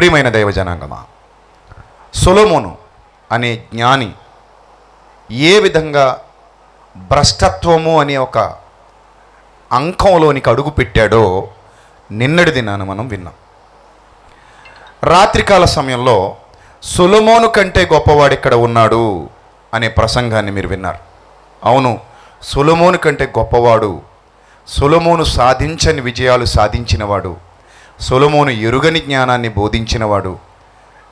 ప్రియమైన దైవజనాంగమా సొలోమోను అనే జ్ఞాని ఏ విధంగా భ్రష్టత్వము అనే ఒక అంకంలోనికి అడుగు పెట్టాడో నిన్నటి దినాన మనం విన్నాం. రాత్రికాల సమయంలో సులమోను కంటే గొప్పవాడు ఇక్కడ ఉన్నాడు అనే ప్రసంగాన్ని మీరు విన్నారు. అవును సులమోను కంటే గొప్పవాడు సులమోను సాధించని విజయాలు సాధించినవాడు సొలమోను ఎరుగని జ్ఞానాన్ని బోధించినవాడు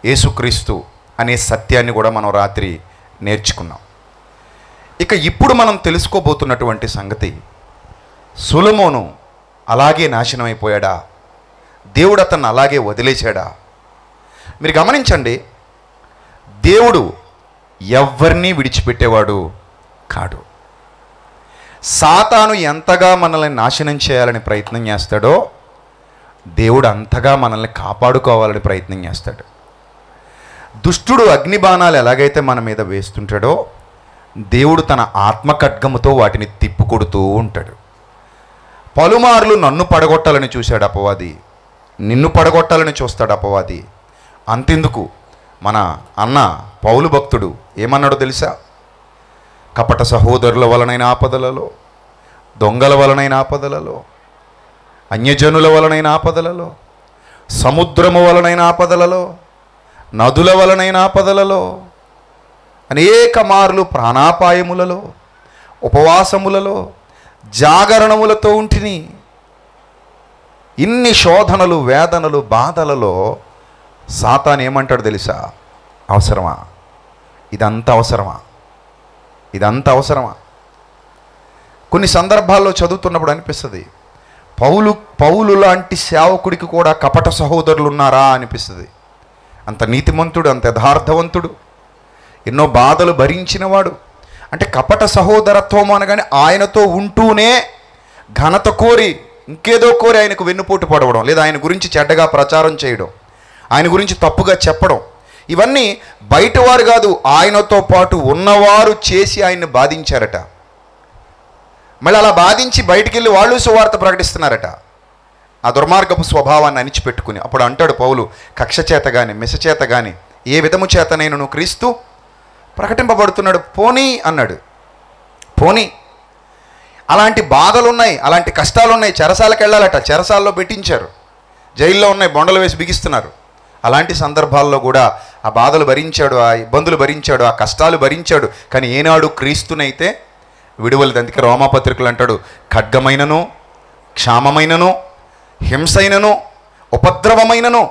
యేసుక్రీస్తు అనే సత్యాన్ని కూడా మనం రాత్రి నేర్చుకున్నాం. ఇక ఇప్పుడు మనం తెలుసుకోబోతున్నటువంటి సంగతి సులమోను అలాగే నాశనం అయిపోయాడా దేవుడు అతన్ని అలాగే వదిలేశాడా? మీరు గమనించండి దేవుడు ఎవరినీ విడిచిపెట్టేవాడు కాడు. సాతాను ఎంతగా మనల్ని నాశనం చేయాలని ప్రయత్నం చేస్తాడో దేవుడు అంతగా మనల్ని కాపాడుకోవాలని ప్రయత్నం చేస్తాడు. దుష్టుడు అగ్నిబాణాలు ఎలాగైతే మన మీద వేస్తుంటాడో దేవుడు తన ఆత్మఖడ్గముతో వాటిని తిప్పుకొడుతూ ఉంటాడు. పలుమార్లు నన్ను పడగొట్టాలని చూశాడు అపవాది నిన్ను పడగొట్టాలని చూస్తాడు అపవాది. అంతెందుకు? మన అన్న పౌలు భక్తుడు ఏమన్నాడో తెలుసా? కపట సహోదరుల వలనైన ఆపదలలో దొంగల వలనైన ఆపదలలో అన్యజనుల వలనైన ఆపదలలో సముద్రము వలనైన ఆపదలలో నదుల వలనైన ఆపదలలో అనేక మార్లు ప్రాణాపాయములలో ఉపవాసములలో జాగరణములతో ఉంటిని. ఇన్ని శోధనలు వేదనలు బాధలలో సాతాన్ ఏమంటాడు తెలుసా? అవసరమా? ఇదంతా అవసరమా? ఇదంతా అవసరమా? కొన్ని సందర్భాల్లో చదువుతున్నప్పుడు అనిపిస్తుంది పౌలు పౌలు లాంటి సేవకుడికి కూడా కపట సహోదరులు ఉన్నారా అనిపిస్తుంది. అంత నీతిమంతుడు అంత యథార్థవంతుడు ఎన్నో బాధలు భరించినవాడు. అంటే కపట సహోదరత్వం అనగానే ఆయనతో ఉంటూనే ఘనత కోరి ఇంకేదో కోరి ఆయనకు వెన్నుపోటు పడవడం లేదా ఆయన గురించి చెడ్డగా ప్రచారం చేయడం ఆయన గురించి తప్పుగా చెప్పడం. ఇవన్నీ బయటవారు కాదు ఆయనతో పాటు ఉన్నవారు చేసి ఆయన్ని బాధించారట. మళ్ళీ అలా బాధించి బయటికి వెళ్ళి వాళ్ళు సువార్త ప్రకటిస్తున్నారట. ఆ దుర్మార్గపు స్వభావాన్ని అణిచిపెట్టుకుని అప్పుడు అంటాడు పౌలు కక్ష చేత కానీ మిసచేత కానీ ఏ విధము చేత నేను నువ్వు క్రీస్తు ప్రకటింపబడుతున్నాడు? పోనీ అన్నాడు. పోనీ. అలాంటి బాధలు ఉన్నాయి అలాంటి కష్టాలు ఉన్నాయి చెరసాలకు వెళ్ళాలట చెరసాల్లో పెట్టించారు. జైల్లో ఉన్నాయి బొండలు వేసి బిగిస్తున్నారు. అలాంటి సందర్భాల్లో కూడా ఆ బాధలు భరించాడు ఆ ఇబ్బందులు భరించాడు ఆ కష్టాలు భరించాడు కానీ ఏనాడు క్రీస్తునైతే విడువలది అందుకే రోమాపత్రికలు అంటాడు. ఖడ్గమైనను క్షామమైనను హింసైనను ఉపద్రవమైనను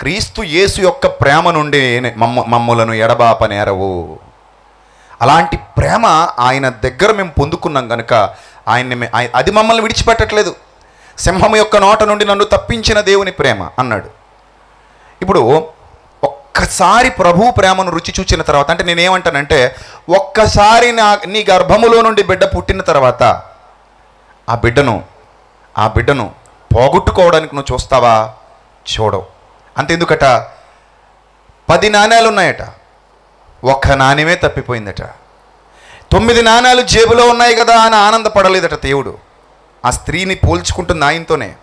క్రీస్తు యేసు యొక్క ప్రేమ నుండి మమ్మ మమ్ములను ఎడబాపనేరవు అలాంటి ప్రేమ ఆయన దగ్గర మేము పొందుకున్నాం కనుక ఆయన్ని అది మమ్మల్ని విడిచిపెట్టట్లేదు. సింహం యొక్క నోట నుండి నన్ను తప్పించిన దేవుని ప్రేమ అన్నాడు. ఇప్పుడు ఒక్కసారి ప్రభు ప్రేమను రుచి చూచిన తర్వాత అంటే నేనేమంటానంటే ఒక్కసారి నా నీ గర్భములో నుండి బిడ్డ పుట్టిన తర్వాత ఆ బిడ్డను ఆ బిడ్డను పోగొట్టుకోవడానికి నువ్వు చూస్తావా? చూడవు. అంతెందుకట? పది నాణ్యాలు ఉన్నాయట. ఒక్క నాణ్యమే తప్పిపోయిందట. తొమ్మిది నాణ్యాలు జేబులో ఉన్నాయి కదా అని ఆనందపడలేదట దేవుడు. ఆ స్త్రీని పోల్చుకుంటుంది ఆయనతోనే.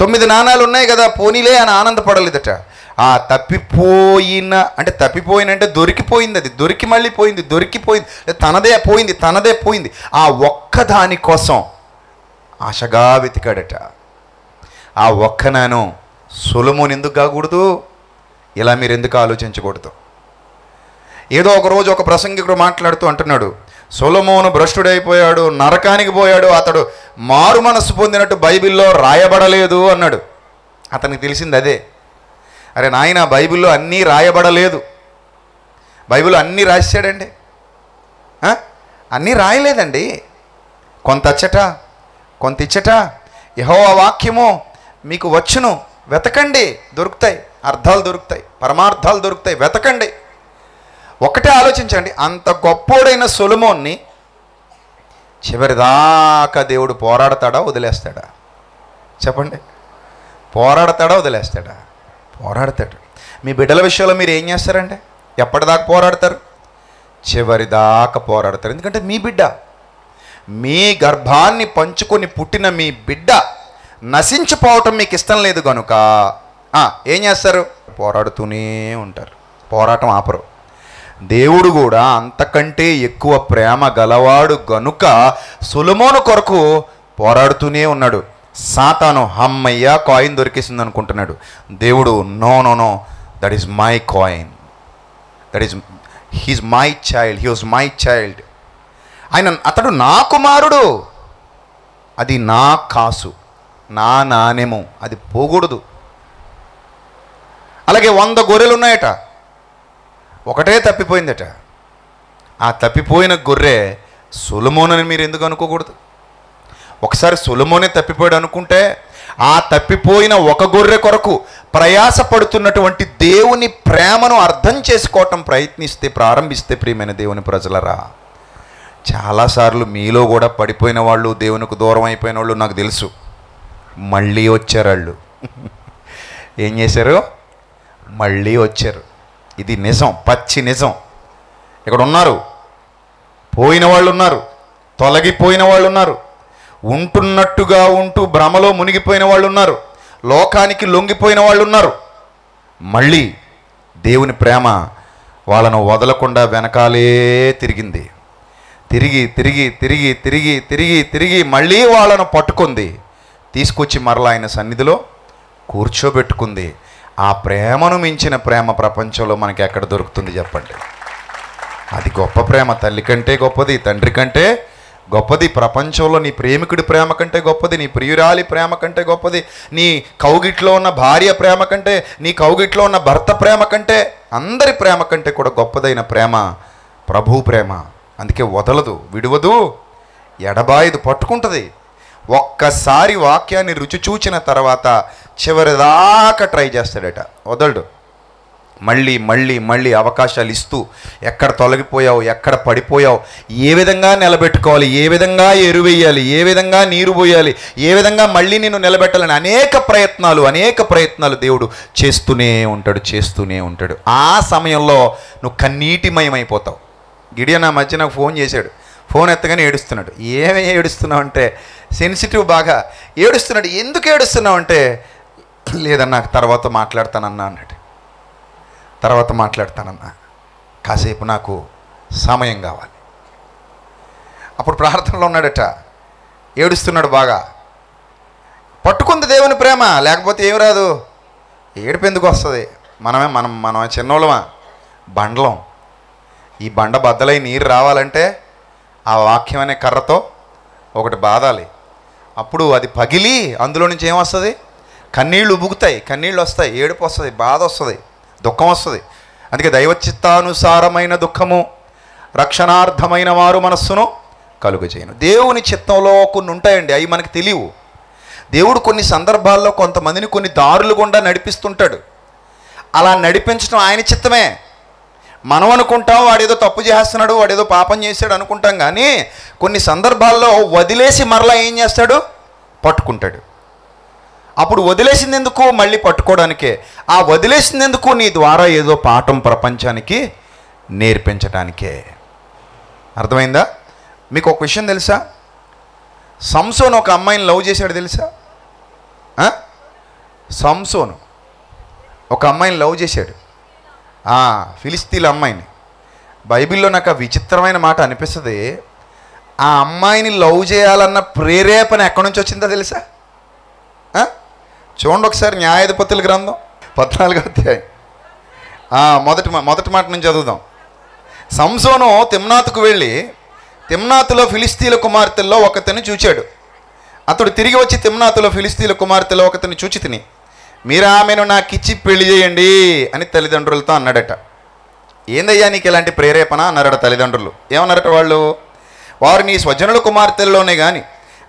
తొమ్మిది నాణాలు ఉన్నాయి కదా పోనీలే అని ఆనందపడలేదట. ఆ తప్పిపోయిన అంటే తప్పిపోయిన అంటే దొరికిపోయింది అది. దొరికి మళ్ళీ పోయింది దొరికిపోయింది. తనదే పోయింది తనదే పోయింది. ఆ ఒక్క దాని కోసం ఆశగా వెతికాడట. ఆ ఒక్క నాను సులముని ఎందుకు కాకూడదు? ఇలా మీరు ఎందుకు ఆలోచించకూడదు? ఏదో ఒక రోజు ఒక ప్రసంగికుడు మాట్లాడుతూ అంటున్నాడు సొలమోను భ్రష్టుడైపోయాడు నరకానికి పోయాడు అతడు మారు మనస్సు పొందినట్టు బైబిల్లో రాయబడలేదు అన్నాడు. అతనికి తెలిసింది అదే. అరే నాయన బైబిల్లో అన్నీ రాయబడలేదు. బైబిల్లో అన్నీ రాశాడండి. అన్నీ రాయలేదండి. కొంత అచ్చట కొంత ఇచ్చట యహో వాక్యము మీకు వచ్చును వెతకండి దొరుకుతాయి. అర్థాలు దొరుకుతాయి పరమార్థాలు దొరుకుతాయి వెతకండి. ఒకటే ఆలోచించండి అంత గొప్పోడైన సొలమోన్ని చివరిదాకా దేవుడు పోరాడతాడా వదిలేస్తాడా? చెప్పండి. పోరాడతాడా వదిలేస్తాడా? పోరాడతాడు. మీ బిడ్డల విషయంలో మీరు ఏం చేస్తారండి? ఎప్పటిదాకా పోరాడతారు? చివరిదాకా పోరాడతారు. ఎందుకంటే మీ బిడ్డ మీ గర్భాన్ని పంచుకొని పుట్టిన మీ బిడ్డ నశించిపోవటం మీకు ఇష్టం లేదు కనుక ఏం చేస్తారు? పోరాడుతూనే ఉంటారు. పోరాటం ఆపరు. దేవుడు కూడా అంతకంటే ఎక్కువ ప్రేమ గలవాడు గనుక సులమోను కొరకు పోరాడుతూనే ఉన్నాడు. సాతాను హమ్మయ్య కాయిన్ దొరికేసింది అనుకుంటున్నాడు దేవుడు no no no that is my coin that is his my child he was my child ఆయన అతడు నా కుమారుడు. అది నా కాసు నా నాణెము అది పోకూడదు. అలాగే వంద గొర్రెలు ఉన్నాయట ఒకటే తప్పిపోయిందట. ఆ తప్పిపోయిన గొర్రె సులమోనని మీరు ఎందుకు అనుకోకూడదు? ఒకసారి సులమోనే తప్పిపోయాడు అనుకుంటే ఆ తప్పిపోయిన ఒక గొర్రె కొరకు ప్రయాసపడుతున్నటువంటి దేవుని ప్రేమను అర్థం చేసుకోవటం ప్రయత్నిస్తే ప్రారంభిస్తే ప్రియమైన దేవుని ప్రజలరా. చాలాసార్లు మీలో కూడా పడిపోయిన వాళ్ళు దేవునికి దూరం అయిపోయిన వాళ్ళు నాకు తెలుసు. మళ్ళీ వచ్చారు వాళ్ళు. ఏం చేశారు? మళ్ళీ వచ్చారు. ఇది నిజం పచ్చి నిజం. ఇక్కడ ఉన్నారు. పోయిన వాళ్ళు ఉన్నారు. తొలగిపోయిన వాళ్ళు ఉన్నారు. ఉంటున్నట్టుగా ఉంటూ భ్రమలో మునిగిపోయిన వాళ్ళు ఉన్నారు లోకానికి లొంగిపోయిన వాళ్ళు ఉన్నారు మళ్ళీ దేవుని ప్రేమ వాళ్ళను వదలకుండా వెనకాలే తిరిగింది. తిరిగి తిరిగి తిరిగి తిరిగి తిరిగి తిరిగి మళ్ళీ వాళ్ళను పట్టుకుంది. తీసుకొచ్చి మరలా ఆయన సన్నిధిలో కూర్చోబెట్టుకుంది. ఆ ప్రేమను మించిన ప్రేమ ప్రపంచంలో మనకి ఎక్కడ దొరుకుతుంది చెప్పండి? అది గొప్ప ప్రేమ. తల్లి కంటే గొప్పది తండ్రి కంటే గొప్పది ప్రపంచంలో నీ ప్రేమికుడి ప్రేమ కంటే గొప్పది నీ ప్రియురాలి ప్రేమ కంటే గొప్పది నీ కౌగిట్లో ఉన్న భార్య ప్రేమ కంటే నీ కౌగిట్లో ఉన్న భర్త ప్రేమ కంటే అందరి ప్రేమ కంటే కూడా గొప్పదైన ప్రేమ ప్రభు ప్రేమ. అందుకే వదలదు విడువదు ఎడబాయదు పట్టుకుంటుంది. ఒక్కసారి వాక్యాన్ని రుచి చూచిన తర్వాత చివరిదాకా ట్రై చేస్తాడట. వదలడు. మళ్ళీ మళ్ళీ మళ్ళీ అవకాశాలు ఇస్తూ ఎక్కడ తొలగిపోయావు ఎక్కడ పడిపోయావు ఏ విధంగా నిలబెట్టుకోవాలి ఏ విధంగా ఎరువేయాలి ఏ విధంగా నీరు పోయాలి ఏ విధంగా మళ్ళీ నేను నిలబెట్టాలని అనేక ప్రయత్నాలు అనేక ప్రయత్నాలు దేవుడు చేస్తూనే ఉంటాడు చేస్తూనే ఉంటాడు. ఆ సమయంలో నువ్వు కన్నీటిమయమైపోతావు. గిడియ నా మధ్య నాకు ఫోన్ చేశాడు. ఫోన్ ఎత్తగానే ఏడుస్తున్నాడు. ఏమి ఏడుస్తున్నావు అంటే సెన్సిటివ్ బాగా. ఏడుస్తున్నాడు. ఎందుకు ఏడుస్తున్నావు అంటే లేదన్నా తర్వాత మాట్లాడతానన్నా అన్నాడు. తర్వాత మాట్లాడతానన్నా. కాసేపు నాకు సమయం కావాలి. అప్పుడు ప్రార్థనలో ఉన్నాడట ఏడుస్తున్నాడు బాగా. పట్టుకుంది దేవుని ప్రేమ లేకపోతే ఏం రాదు. ఏడుపు ఎందుకు వస్తుంది? మనమే మనం మనం చిన్నోళ్ళమా? బండలం. ఈ బండ బద్దలై నీరు రావాలంటే ఆ వాక్యం అనే కర్రతో ఒకటి బాధాలి అప్పుడు అది పగిలి అందులో నుంచి ఏమొస్తుంది కన్నీళ్ళు ఉబుకుతాయి కన్నీళ్ళు వస్తాయి ఏడుపు వస్తుంది బాధ వస్తుంది. దుఃఖం వస్తుంది. అందుకే దైవచిత్తానుసారమైన దుఃఖము రక్షణార్థమైన వారు మనస్సును కలుగజేయను దేవుని చిత్తంలో కొన్ని ఉంటాయండి అవి మనకు తెలియవు. దేవుడు కొన్ని సందర్భాల్లో కొంతమందిని కొన్ని దారులు గుండా నడిపిస్తుంటాడు. అలా నడిపించడం ఆయన చిత్తమే. మనం అనుకుంటాం వాడేదో తప్పు చేస్తున్నాడు వాడేదో పాపం చేశాడు అనుకుంటాం కానీ కొన్ని సందర్భాల్లో వదిలేసి మరలా ఏం చేస్తాడు? పట్టుకుంటాడు. అప్పుడు వదిలేసింది ఎందుకు మళ్ళీ పట్టుకోవడానికే. ఆ వదిలేసింది ఎందుకు నీ ద్వారా ఏదో పాఠం ప్రపంచానికి నేర్పించడానికే అర్థమైందా? మీకు ఒక విషయం తెలుసా? సంసోన్ ఒక అమ్మాయిని లవ్ చేశాడు తెలుసా? సంసోన్ ఒక అమ్మాయిని లవ్ చేశాడు. ఫిలిస్తీన్ అమ్మాయిని. బైబిల్లో నాకు ఆ విచిత్రమైన మాట అనిపిస్తుంది. ఆ అమ్మాయిని లవ్ చేయాలన్న ప్రేరేపణ ఎక్కడి నుంచి వచ్చిందో తెలుసా? చూడండి ఒకసారి న్యాయాధిపతుల గ్రంథం పద్నాలుగో అధ్యాయం. మొదటి మొదటి మాట నుంచి చదువుదాం. సంసోను తిమ్నాథ్కు వెళ్ళి తిమ్నాథ్లో ఫిలిస్తీన్ల కుమార్తెల్లో ఒకతని చూచాడు. అతడు తిరిగి వచ్చి తిమ్నాథ్లో ఫిలిస్తీన్ల కుమార్తెలో ఒకతని చూచి తిని మీరు ఆమెను నాకిచ్చి పెళ్ళి చేయండి అని తల్లిదండ్రులతో అన్నాడట. ఏందయ్యా నీకు ఇలాంటి ప్రేరేపణ? అన్నారట తల్లిదండ్రులు. ఏమన్నారట వాళ్ళు? వారు నీ స్వజనుల కుమార్తెల్లోనే కానీ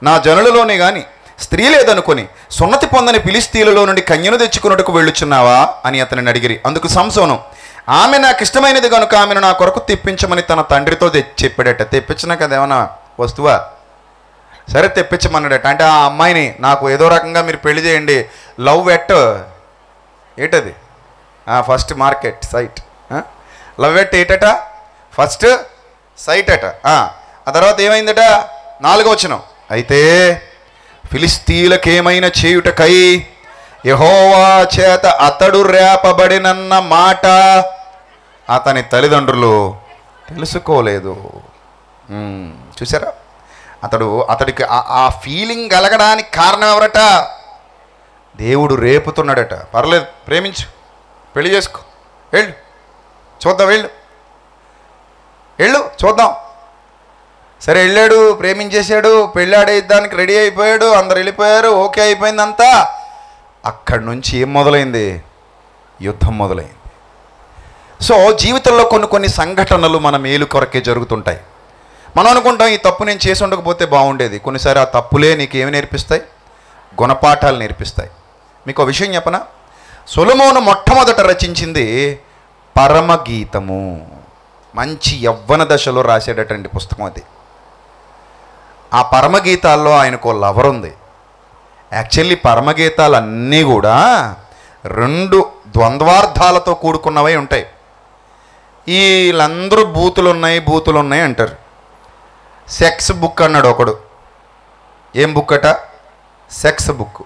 నా జనులలోనే కానీ స్త్రీ లేదనుకుని సున్నతి పొందని పిలిస్తీలలో నుండి కన్యను తెచ్చుకున్నట్టుకు వెళ్ళుచున్నావా? అని అతనిని అడిగిరి. అందుకు సంసోను ఆమె నాకు ఇష్టమైనది కనుక ఆమెను నా కొరకు తెప్పించమని తన తండ్రితో తె- చెప్పాడట. తెప్పించినా కదేమన్నా వస్తువా? సరే తెప్పించమన్నాడట. అంటే ఆ అమ్మాయిని నాకు ఏదో రకంగా మీరు పెళ్ళి చేయండి. Love at ఏటది? First market sight. Love at ఏటట? First sight అట. ఆ తర్వాత ఏమైందట? నాలుగో వచ్చినాం అయితే ఫిలిస్తీలకేమైనా చేయుటకై యహోవా చేత అతడు రేపబడినన్న మాట అతని తల్లిదండ్రులు తెలుసుకోలేదు. చూసారా అతడు అతడికి ఆ- ఆ ఫీలింగ్ కలగడానికి కారణం ఎవరట దేవుడు రేపుతున్నాడట. పర్లేదు ప్రేమించు పెళ్ళి చేసుకో. వెళ్ళు చూద్దాం వెళ్ళు. వెళ్ళు చూద్దాం. సరే వెళ్ళాడు ప్రేమించేశాడు పెళ్ళాడేదానికి రెడీ అయిపోయాడు అందరు వెళ్ళిపోయారు ఓకే అయిపోయిందంతా. అక్కడి నుంచి ఏం మొదలైంది? యుద్ధం మొదలైంది. సో జీవితంలో కొన్ని కొన్ని సంఘటనలు మన మేలు కొరకే జరుగుతుంటాయి. మనం అనుకుంటాం ఈ తప్పు నేను చేసి ఉండకపోతే బాగుండేది. కొన్నిసారి ఆ తప్పులే నీకు ఏమి నేర్పిస్తాయి? గుణపాఠాలు నేర్పిస్తాయి. మీకు ఒక విషయం చెప్పనా? సులమోను మొట్టమొదట రచించింది పరమగీతము. మంచి యవ్వన దశలో రాసేటటువంటి పుస్తకం అది. ఆ పరమగీతాల్లో ఆయనకు లవర్ ఉంది. యాక్చువల్లీ పరమగీతాలు అన్నీ కూడా రెండు ద్వంద్వార్థాలతో కూడుకున్నవై ఉంటాయి. వీళ్ళందరూ బూతులు ఉన్నాయి బూతులు ఉన్నాయి అంటారు. సెక్స్ బుక్ అన్నాడు ఒకడు. ఏం బుక్ అట? Sex book.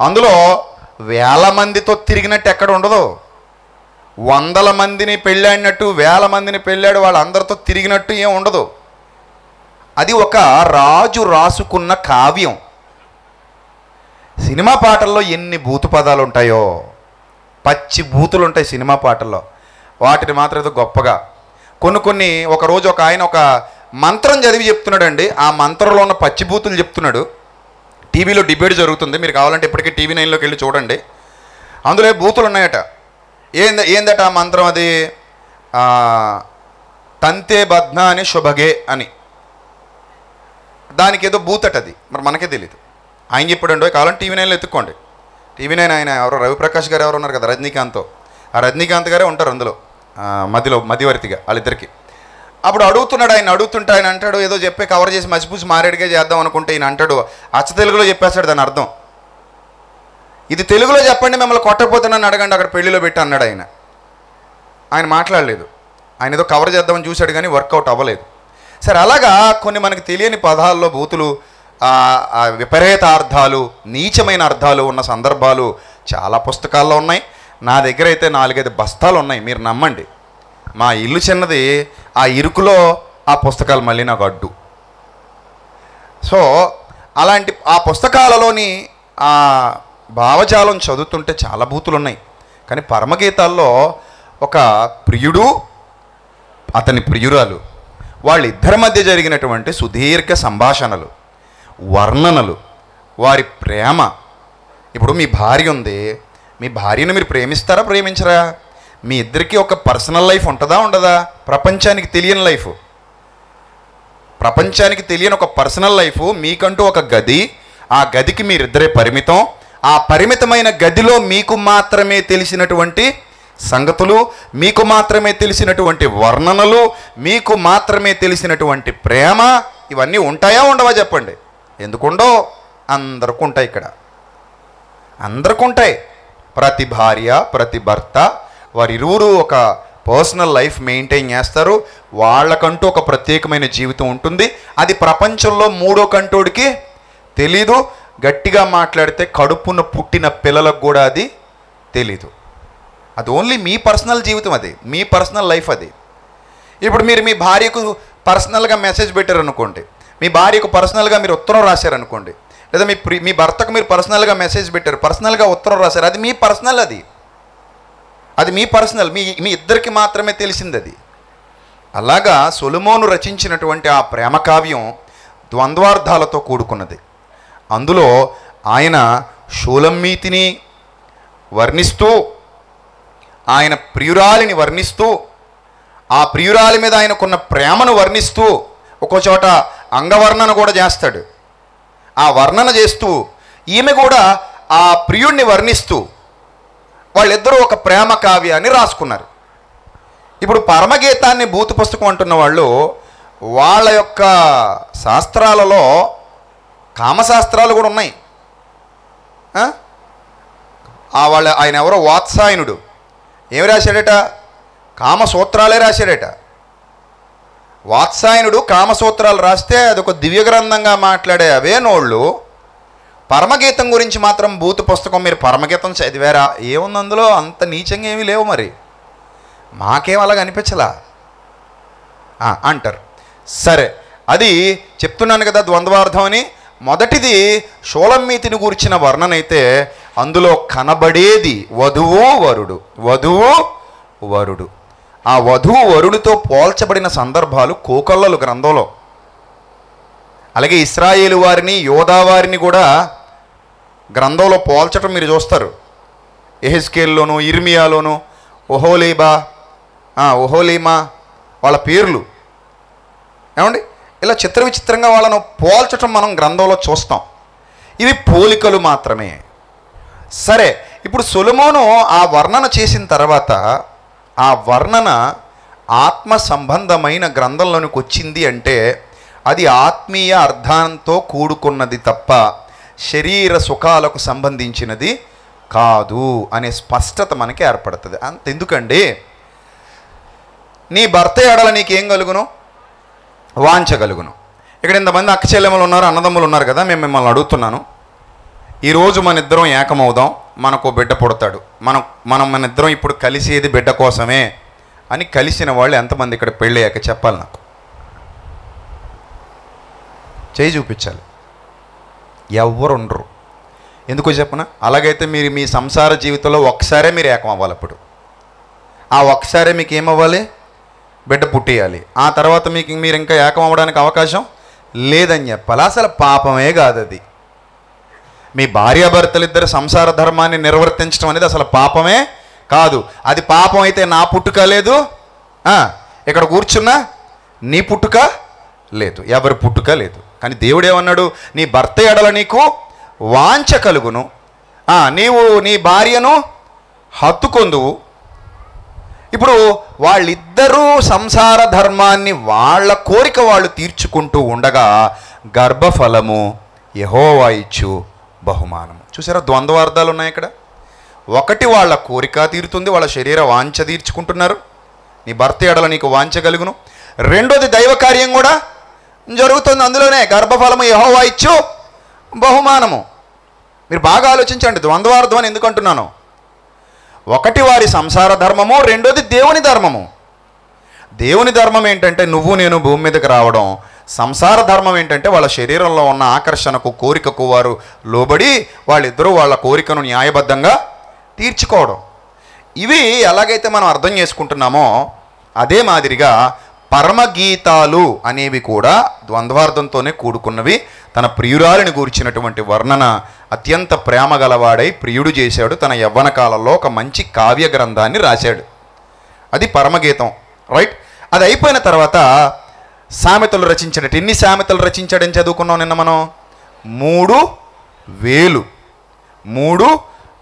అందులో వేల మందితో తిరిగినట్టు ఎక్కడ ఉండదు. వందల మందిని పెళ్ళాడినట్టు వేల మందిని పెళ్ళాడు వాళ్ళందరితో తిరిగినట్టు ఏం ఉండదు. అది ఒక రాజు రాసుకున్న కావ్యం. సినిమా పాటల్లో ఎన్ని భూతు పదాలు ఉంటాయో పచ్చి బూతులు ఉంటాయి సినిమా పాటల్లో. వాటిని మాత్రం ఏదో గొప్పగా. కొన్ని కొన్ని ఒకరోజు ఒక ఆయన ఒక మంత్రం చదివి చెప్తున్నాడండి. ఆ మంత్రంలో ఉన్న పచ్చి భూతులు చెప్తున్నాడు. టీవీలో డిబేట్ జరుగుతుంది. మీరు కావాలంటే ఇప్పటికీ టీవీ నైన్లోకి వెళ్ళి చూడండి. అందులో బూతులు ఉన్నాయట. ఏంద ఏందట ఆ మంత్రం అది? తంతే బద్న అని శుభగే అని. దానికి ఏదో బూత్ అది మరి మనకే తెలియదు ఆయన చెప్పాడండో కావాలంటే టీవీ నైన్లో ఎత్తుక్కోండి. టీవీ నైన్ ఆయన ఎవరో రవిప్రకాష్ గారు ఎవరు ఉన్నారు కదా రజనీకాంత్తో. ఆ రజనీకాంత్ గారే ఉంటారు అందులో మధ్యలో మధ్యవర్తిగా వాళ్ళిద్దరికి. అప్పుడు అడుగుతున్నాడు ఆయన అడుగుతుంటే ఆయన అంటాడు ఏదో చెప్పే కవర్ చేసి మసిపూసి మారేడుగా చేద్దాం అనుకుంటే ఈయన అంటాడు అచ్చ తెలుగులో చెప్పేస్తాడు దాని అర్థం. ఇది తెలుగులో చెప్పండి మిమ్మల్ని కొట్టకపోతున్నాను అడగండి అక్కడ పెళ్ళిలో పెట్టి అన్నాడు ఆయన. ఆయన మాట్లాడలేదు. ఆయన ఏదో కవర్ చేద్దామని చూశాడు కానీ వర్కౌట్ అవ్వలేదు. సరే అలాగా కొన్ని మనకి తెలియని పదాల్లో బూతులు ఆ, విపరీత అర్థాలు నీచమైన అర్థాలు ఉన్న సందర్భాలు చాలా పుస్తకాల్లో ఉన్నాయి. నా దగ్గర అయితే నాలుగైదు బస్తాలు ఉన్నాయి. మీరు నమ్మండి. మా ఇల్లు చిన్నది ఆ ఇరుకులో ఆ పుస్తకాలు మళ్ళీ నాకు అడ్డు. సో అలాంటి ఆ పుస్తకాలలోని ఆ భావజాలం చదువుతుంటే చాలా బూతులు ఉన్నాయి. కానీ పరమగీతాల్లో ఒక ప్రియుడు అతని ప్రియురాలు వాళ్ళిద్దరి మధ్య జరిగినటువంటి సుదీర్ఘ సంభాషణలు వర్ణనలు వారి ప్రేమ. ఇప్పుడు మీ భార్య ఉంది మీ భార్యను మీరు ప్రేమిస్తారా ప్రేమించరా? మీ ఇద్దరికి ఒక పర్సనల్ లైఫ్ ఉంటుందా ఉండదా? ప్రపంచానికి తెలియని లైఫ్. ప్రపంచానికి తెలియని ఒక పర్సనల్ లైఫ్ మీకంటూ ఒక గది. ఆ గదికి మీరిద్దరే పరిమితం. ఆ పరిమితమైన గదిలో మీకు మాత్రమే తెలిసినటువంటి సంగతులు మీకు మాత్రమే తెలిసినటువంటి వర్ణనలు మీకు మాత్రమే తెలిసినటువంటి ప్రేమ ఇవన్నీ ఉంటాయా ఉండవా చెప్పండి? ఎందుకుండో అందరికి ఉంటాయి ఇక్కడ. అందరికి ఉంటాయి ప్రతి భార్య ప్రతి భర్త వారిరువురు ఒక పర్సనల్ లైఫ్ మెయింటైన్ చేస్తారు. వాళ్ళకంటూ ఒక ప్రత్యేకమైన జీవితం ఉంటుంది. అది ప్రపంచంలో మూడో కంటోడికి తెలీదు. గట్టిగా మాట్లాడితే కడుపున పుట్టిన పిల్లలకు కూడా అది తెలీదు. అది ఓన్లీ మీ పర్సనల్ జీవితం అది. మీ పర్సనల్ లైఫ్ అది. ఇప్పుడు మీరు మీ భార్యకు పర్సనల్గా మెసేజ్ పెట్టారనుకోండి మీ భార్యకు పర్సనల్గా మీరు ఉత్తరం రాశారనుకోండి లేదా మీ ప్రి మీ భర్తకు మీరు పర్సనల్గా మెసేజ్ పెట్టారు పర్సనల్గా ఉత్తరం రాశారు అది మీ పర్సనల్ అది. అది మీ పర్సనల్ మీ మీ ఇద్దరికి మాత్రమే తెలిసింది అది. అలాగా సొలుమోను రచించినటువంటి ఆ ప్రేమ కావ్యం ద్వంద్వార్థాలతో కూడుకున్నది. అందులో ఆయన షూలమ్మీతిని వర్ణిస్తూ ఆయన ప్రియురాలిని వర్ణిస్తూ ఆ ప్రియురాలి మీద ఆయనకున్న ప్రేమను వర్ణిస్తూ ఒక్కో చోట అంగవర్ణన కూడా చేస్తాడు. ఆ వర్ణన చేస్తూ ఈమె కూడా ఆ ప్రియుణ్ణి వర్ణిస్తూ వాళ్ళిద్దరూ ఒక ప్రేమ కావ్యాన్ని రాసుకున్నారు. ఇప్పుడు పరమగీతాన్ని భూత పుస్తకం అంటున్న వాళ్ళు వాళ్ళ యొక్క శాస్త్రాలలో కామశాస్త్రాలు కూడా ఉన్నాయి. ఆ? ఆ వాళ్ళ ఆయన ఎవరో వాత్సాయనుడు. ఏమి రాశాడట? కామసూత్రాలే రాశాడట. వాత్సాయనుడు కామసూత్రాలు రాస్తే అదొక దివ్య గ్రంథంగా మాట్లాడే అవే నోళ్ళు పరమగీతం గురించి మాత్రం భూత పుస్తకం మీరు పరమగీతం చదివారా? ఏముంది అందులో? అంత నీచంగా ఏమీ లేవు మరి. మాకేం అలాగ అనిపించలా? అంటారు. సరే అది చెప్తున్నాను కదా ద్వంద్వార్థం అని. మొదటిది షోళమ్మీతిని గూర్చిన వర్ణనైతే అందులో కనబడేది వధువు వరుడు వధువు వరుడు. ఆ వధువు వరుడితో పోల్చబడిన సందర్భాలు కోకల్లలు గ్రంథంలో. అలాగే ఇస్రాయేలు వారిని యోధా వారిని కూడా గ్రంథంలో పోల్చటం మీరు చూస్తారు. ఎహెస్కేల్లోను ఇర్మియాలోను ఒహోలీబా ఒహోలీమా వాళ్ళ పేర్లు. ఏమండి? ఇలా చిత్ర విచిత్రంగా వాళ్ళను పోల్చటం మనం గ్రంథంలో చూస్తాం. ఇవి పోలికలు మాత్రమే. సరే ఇప్పుడు సొలమోను ఆ వర్ణన చేసిన తర్వాత ఆ వర్ణన ఆత్మ సంబంధమైన గ్రంథంలోనికి వచ్చింది అంటే అది ఆత్మీయ అర్థంతో కూడుకున్నది తప్ప శరీర సుఖాలకు సంబంధించినది కాదు అనే స్పష్టత మనకి ఏర్పడుతుంది. అంత ఎందుకండి? నీ భర్త ఎడల నీకేం కలుగును? వాంచగలుగును ఇక్కడ ఇంతమంది అక్క ఉన్నారు అన్నదమ్ములు ఉన్నారు కదా మేము మిమ్మల్ని అడుగుతున్నాను. ఈరోజు మన ఇద్దరం ఏకమవుదాం. మనకు బిడ్డ పుడతాడు. మనం మనం మన ఇద్దరం ఇప్పుడు కలిసేది బిడ్డ కోసమే అని కలిసిన వాళ్ళు ఎంతమంది ఇక్కడ పెళ్ళయ్యాక చెప్పాలి నాకు. చేయి చూపించాలి. ఎవ్వరు ఉండరు ఎందుకో చెప్పనా? అలాగైతే మీరు మీ సంసార జీవితంలో ఒకసారే మీరు ఏకం అవ్వాలి అప్పుడు. ఆ ఒకసారే మీకు ఏమవ్వాలి? బిడ్డ పుట్టేయాలి. ఆ తర్వాత మీకు మీరు ఇంకా ఏకం అవ్వడానికి అవకాశం లేదని చెప్పాలి. అసలు పాపమే కాదు అది మీ భార్యాభర్తలిద్దరు సంసార ధర్మాన్ని నిర్వర్తించడం అనేది అసలు పాపమే కాదు. అది పాపం అయితే నా పుట్టుక లేదు. ఇక్కడ కూర్చున్నా నీ పుట్టుక లేదు. ఎవరి పుట్టుక లేదు. కానీ దేవుడు ఏమన్నాడు నీ భర్త ఎడల నీకు వాంఛ కలుగును. నీవు నీ భార్యను హత్తుకొందువు. ఇప్పుడు వాళ్ళిద్దరూ సంసార ధర్మాన్ని వాళ్ళ కోరిక వాళ్ళు తీర్చుకుంటూ ఉండగా గర్భఫలము యహోవా ఇచ్చు. బహుమానము. చూసారా? ద్వంద్వార్థాలు ఉన్నాయి ఇక్కడ. ఒకటి వాళ్ళ కోరిక తీరుతుంది వాళ్ళ శరీర వాంఛ తీర్చుకుంటున్నారు. నీ భర్త ఎడల నీకు వాంఛ కలుగును. రెండోది దైవ కార్యం కూడా జరుగుతుంది. అందులోనే గర్భఫలము యహోవా ఇచ్చు బహుమానము. మీరు బాగా ఆలోచించండి ద్వంద్వార్థం అని ఎందుకు అంటున్నాను ఒకటి వారి సంసార ధర్మము రెండోది దేవుని ధర్మము. దేవుని ధర్మం ఏంటంటే నువ్వు నేను భూమి మీదకి రావడం సంసార ధర్మం ఏంటంటే వాళ్ళ శరీరంలో ఉన్న ఆకర్షణకు కోరికకు వారు లోబడి వాళ్ళిద్దరూ వాళ్ళ కోరికను న్యాయబద్ధంగా తీర్చుకోవడం. ఇవి ఎలాగైతే మనం అర్థం చేసుకుంటున్నామో అదే మాదిరిగా పరమగీతాలు అనేవి కూడా ద్వంద్వార్థంతోనే కూడుకున్నవి. తన ప్రియురాలిని గూర్చినటువంటి వర్ణన అత్యంత ప్రేమ గలవాడై ప్రియుడు చేశాడు. తన యవ్వన కాలంలో ఒక మంచి కావ్య గ్రంథాన్ని రాశాడు. అది పరమగీతం రైట్? అది అయిపోయిన తర్వాత సామెతలు రచించాడట ఎన్ని సామెతలు రచించాడని చదువుకున్నాం నిన్న మనం? మూడు వేలు. మూడు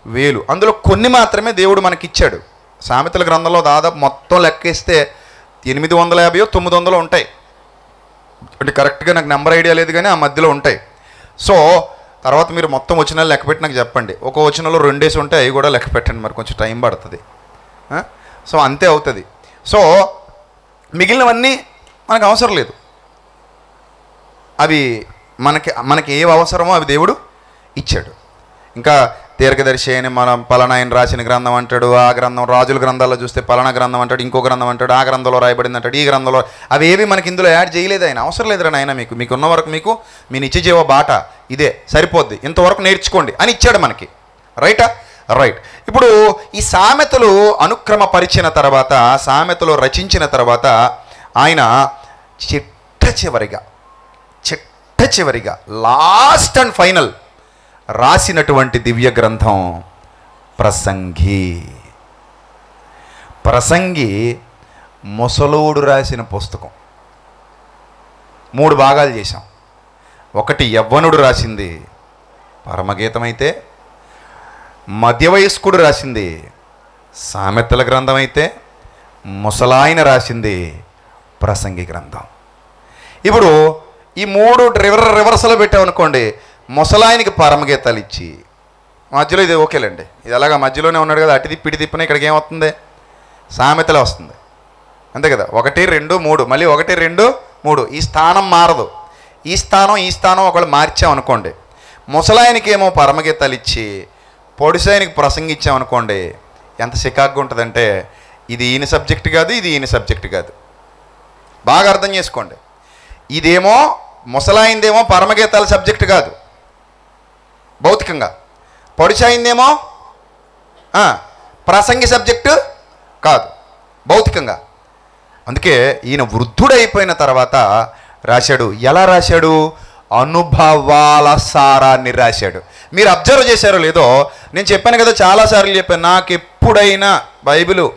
వేలు. అందులో కొన్ని మాత్రమే దేవుడు మనకిచ్చాడు. సామెతల గ్రంథంలో దాదాపు మొత్తం లెక్కేస్తే ఎనిమిది వందల యాభై తొమ్మిది వందలు ఉంటాయి. అంటే కరెక్ట్గా నాకు నెంబర్ ఐడియా లేదు కానీ ఆ మధ్యలో ఉంటాయి. సో తర్వాత మీరు మొత్తం వచనాలు లెక్క పెట్టి నాకు చెప్పండి. ఒక వచనంలో రెండేసి ఉంటే అవి కూడా లెక్క పెట్టండి. మరి కొంచెం టైం పడుతుంది. సో అంతే అవుతుంది. సో మిగిలినవన్నీ మనకు అవసరం లేదు. అవి మనకి మనకి ఏ అవసరమో అవి దేవుడు ఇచ్చాడు. ఇంకా దీర్ఘదర్శి అని మనం పలానా ఆయన రాసిన గ్రంథం అంటాడు ఆ గ్రంథం రాజుల గ్రంథాల్లో చూస్తే పలానా గ్రంథం అంటాడు ఇంకో గ్రంథం అంటాడు ఆ గ్రంథంలో రాయబడింది అంటాడు ఈ గ్రంథంలో అవి ఏవి మనకి ఇందులో యాడ్ చేయలేదు ఆయన. అవసరం లేదురా ఆయన మీకు. మీకు ఉన్న వరకు మీకు మీ నిత్య జీవ బాట ఇదే సరిపోద్ది. ఇంతవరకు నేర్చుకోండి అని ఇచ్చాడు మనకి. రైటా? రైట్. ఇప్పుడు ఈ సామెతలు అనుక్రమపరిచిన తర్వాత సామెతలు రచించిన తర్వాత ఆయన చిట్ట చివరిగా చిట్ట చివరిగా లాస్ట్ అండ్ ఫైనల్ రాసినటువంటి దివ్య గ్రంథం ప్రసంగి. ప్రసంగి ముసలోడు రాసిన పుస్తకం. మూడు భాగాలు చేశాం. ఒకటి యవ్వనుడు రాసింది పరమగీతమైతే. మధ్య వయస్కుడు రాసింది సామెతల గ్రంథమైతే. ముసలాయన రాసింది ప్రసంగి గ్రంథం. ఇప్పుడు ఈ మూడు రివర్ రివర్స్లో పెట్టామనుకోండి ముసలాయనికి పరమగీతాలు ఇచ్చి మధ్యలో ఇది ఓకేలేండి. ఇది అలాగా మధ్యలోనే ఉన్నాడు కదా అటు తిప్పి తిప్పిన ఇక్కడికి ఏమవుతుంది సామెతలే వస్తుంది. అంతే కదా. ఒకటి రెండు మూడు. మళ్ళీ ఒకటి రెండు మూడు. ఈ స్థానం మారదు. ఈ స్థానం ఈ స్థానం ఒకళ్ళు మార్చామనుకోండి ముసలాయనికి ఏమో పరమగీతాలు ఇచ్చి పొడిసాయనికి ప్రసంగించామనుకోండి ఎంత సికాగ్గా ఉంటుందంటే ఇది ఈయన సబ్జెక్ట్ కాదు ఇది ఈయన సబ్జెక్ట్ కాదు. బాగా అర్థం చేసుకోండి. ఇదేమో ముసలాయిందేమో పరమగీతాల సబ్జెక్ట్ కాదు. భౌతికంగా. పొడిచాయిందేమో ప్రసంగి సబ్జెక్టు కాదు. భౌతికంగా. అందుకే ఈయన వృద్ధుడైపోయిన తర్వాత రాశాడు. ఎలా రాశాడు? అనుభవాల సారాన్ని రాశాడు. మీరు అబ్జర్వ్ చేశారో లేదో నేను చెప్పాను కదా చాలాసార్లు చెప్పాను నాకు ఎప్పుడైనా బైబిలు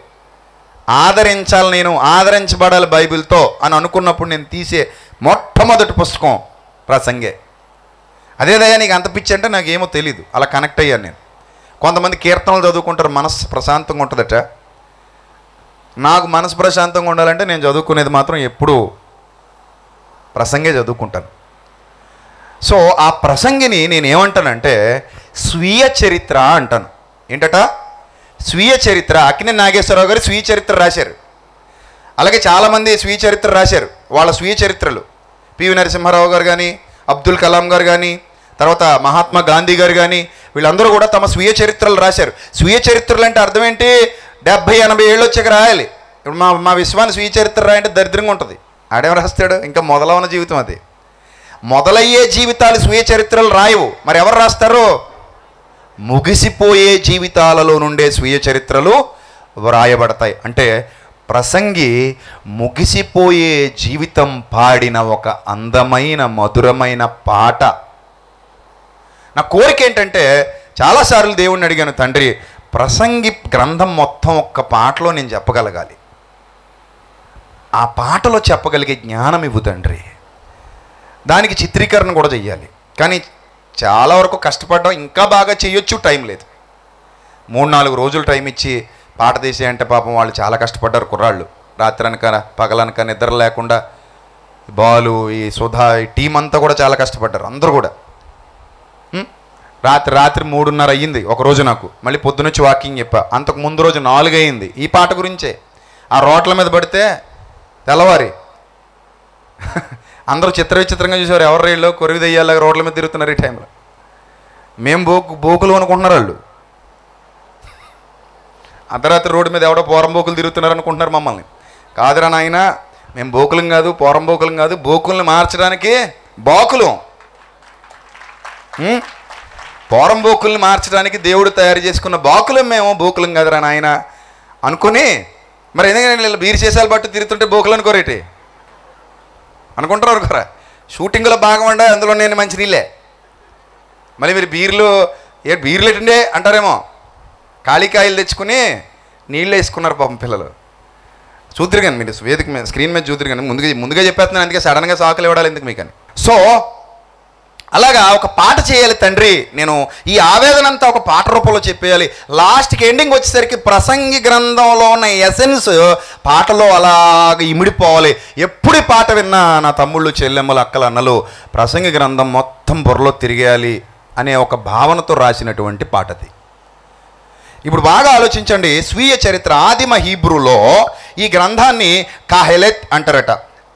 ఆదరించాలి నేను ఆదరించబడాలి బైబిల్తో అని అనుకున్నప్పుడు నేను తీసే మొట్టమొదటి పుస్తకం ప్రసంగే. అదేదయ్యా నీకు అంత పిచ్చి అంటే నాకు ఏమో తెలీదు. అలా కనెక్ట్ అయ్యాను నేను. కొంతమంది కీర్తనలు చదువుకుంటారు మనసు ప్రశాంతంగా ఉంటుందట. నాకు మనసు ప్రశాంతంగా ఉండాలంటే నేను చదువుకునేది మాత్రం ఎప్పుడూ ప్రసంగే చదువుకుంటాను. సో ఆ ప్రసంగిని నేను ఏమంటానంటే స్వీయ చరిత్ర అంటాను. ఏంటట? స్వీయ చరిత్ర అక్కినే నాగేశ్వరరావు గారు స్వీయ చరిత్ర రాశారు. అలాగే చాలామంది స్వీయ చరిత్ర రాశారు వాళ్ళ స్వీయ చరిత్రలు. పివి నరసింహారావు గారు కానీ అబ్దుల్ కలాం గారు కానీ తర్వాత మహాత్మా గాంధీ గారు కానీ వీళ్ళందరూ కూడా తమ స్వీయ చరిత్రలు రాశారు. స్వీయ చరిత్రలు అంటే అర్థం ఏంటి? డెబ్భై ఎనభై ఏళ్ళు వచ్చాక రాయాలి. ఇప్పుడు మా మా విశ్వాన్ని స్వీయ చరిత్ర రాయంటే దరిద్రంగా ఉంటుంది. ఆడేం రాస్తాడు? ఇంకా మొదలవన జీవితం అది. మొదలయ్యే జీవితాలు స్వీయ చరిత్రలు రాయవు. మరి ఎవరు రాస్తారు? ముగిసిపోయే జీవితాలలో నుండే స్వీయ చరిత్రలు వ్రాయబడతాయి. అంటే ప్రసంగి ముగిసిపోయే జీవితం పాడిన ఒక అందమైన మధురమైన పాట. నా కోరిక ఏంటంటే చాలాసార్లు దేవుణ్ణి అడిగాను తండ్రి ప్రసంగి గ్రంథం మొత్తం ఒక్క పాటలో నేను చెప్పగలగాలి. ఆ పాటలో చెప్పగలిగే జ్ఞానం ఇవ్వు తండ్రి. దానికి చిత్రీకరణ కూడా చెయ్యాలి. కానీ చాలా వరకు కష్టపడడం. ఇంకా బాగా చేయొచ్చు టైం లేదు. మూడు నాలుగు రోజులు టైం ఇచ్చి పాట తీసేయంటే పాపం వాళ్ళు చాలా కష్టపడ్డారు కుర్రాళ్ళు. రాత్రి అనక పగలనక నిద్ర లేకుండా బాలు ఈ సుధా ఈ టీం అంతా కూడా చాలా కష్టపడ్డారు అందరూ కూడా. రాత్రి రాత్రి మూడున్నర అయ్యింది ఒక రోజు నాకు. మళ్ళీ పొద్దునొచ్చి వాకింగ్ చెప్పా. అంతకు ముందు రోజు నాలుగు అయింది ఈ పాట గురించే. ఆ రోడ్ల మీద పడితే తెల్లవారి. అందరూ చిత్ర విచిత్రంగా చూసేవారు. ఎవరు రైళ్ళు కొరివి దెయ్యాలాగా రోడ్ల మీద తిరుగుతున్నారు ఈ టైంలో. మేము బోకు బోకులు అనుకుంటున్నారు వాళ్ళు. అర్ధరాత్రి రోడ్డు మీద ఎవడో పోరం బోకులు తిరుగుతున్నారు అనుకుంటున్నారు మమ్మల్ని. కాదురా నాయన మేము బోకులం కాదు పోరం బోకులం కాదు. బోకుల్ని మార్చడానికి బాకులు. ఉం? పోరం బోకుల్ని మార్చడానికి దేవుడు తయారు చేసుకున్న బాకులం మేము బోకులం కదరా నాయన అనుకుని మరి ఎందుకంటే వీళ్ళు చేసాలు బట్టి తిరుగుతుంటే బోకులు అనుకోరేటి? అనుకుంటారు కదా. షూటింగ్లో భాగం అంటే అందులో నేను మంచి నీళ్ళే. మళ్ళీ మీరు బీర్లు ఏ బీర్లు ఎటుండే అంటారేమో. కాళీకాయలు తెచ్చుకుని నీళ్ళు వేసుకున్నారు పాపం పిల్లలు. చూద్దరు కానీ మీరు వేదిక మీద స్క్రీన్ మీద చూద్దరు కానీ ముందుగా ముందుగా చెప్పేస్తున్నాను అందుకే సడన్గా సాకులు ఇవ్వడాలి ఎందుకు మీకు అని సో అలాగా ఒక పాట చేయాలి తండ్రి. నేను ఈ ఆవేదన అంతా ఒక పాట రూపంలో చెప్పేయాలి. లాస్ట్కి ఎండింగ్ వచ్చేసరికి ప్రసంగి గ్రంథంలో ఉన్న ఎసెన్స్ పాటలో అలాగ ఇమిడిపోవాలి. ఎప్పుడు పాట విన్నా నా తమ్ముళ్ళు చెల్లెమ్మలు అక్కలు అన్నలు ప్రసంగి గ్రంథం మొత్తం బుర్రలో తిరిగేయాలి అనే ఒక భావనతో రాసినటువంటి పాటది. ఇప్పుడు బాగా ఆలోచించండి. స్వీయ చరిత్ర ఆదిమ హీబ్రూలో ఈ గ్రంథాన్ని కాహెలెత్ అంటారట.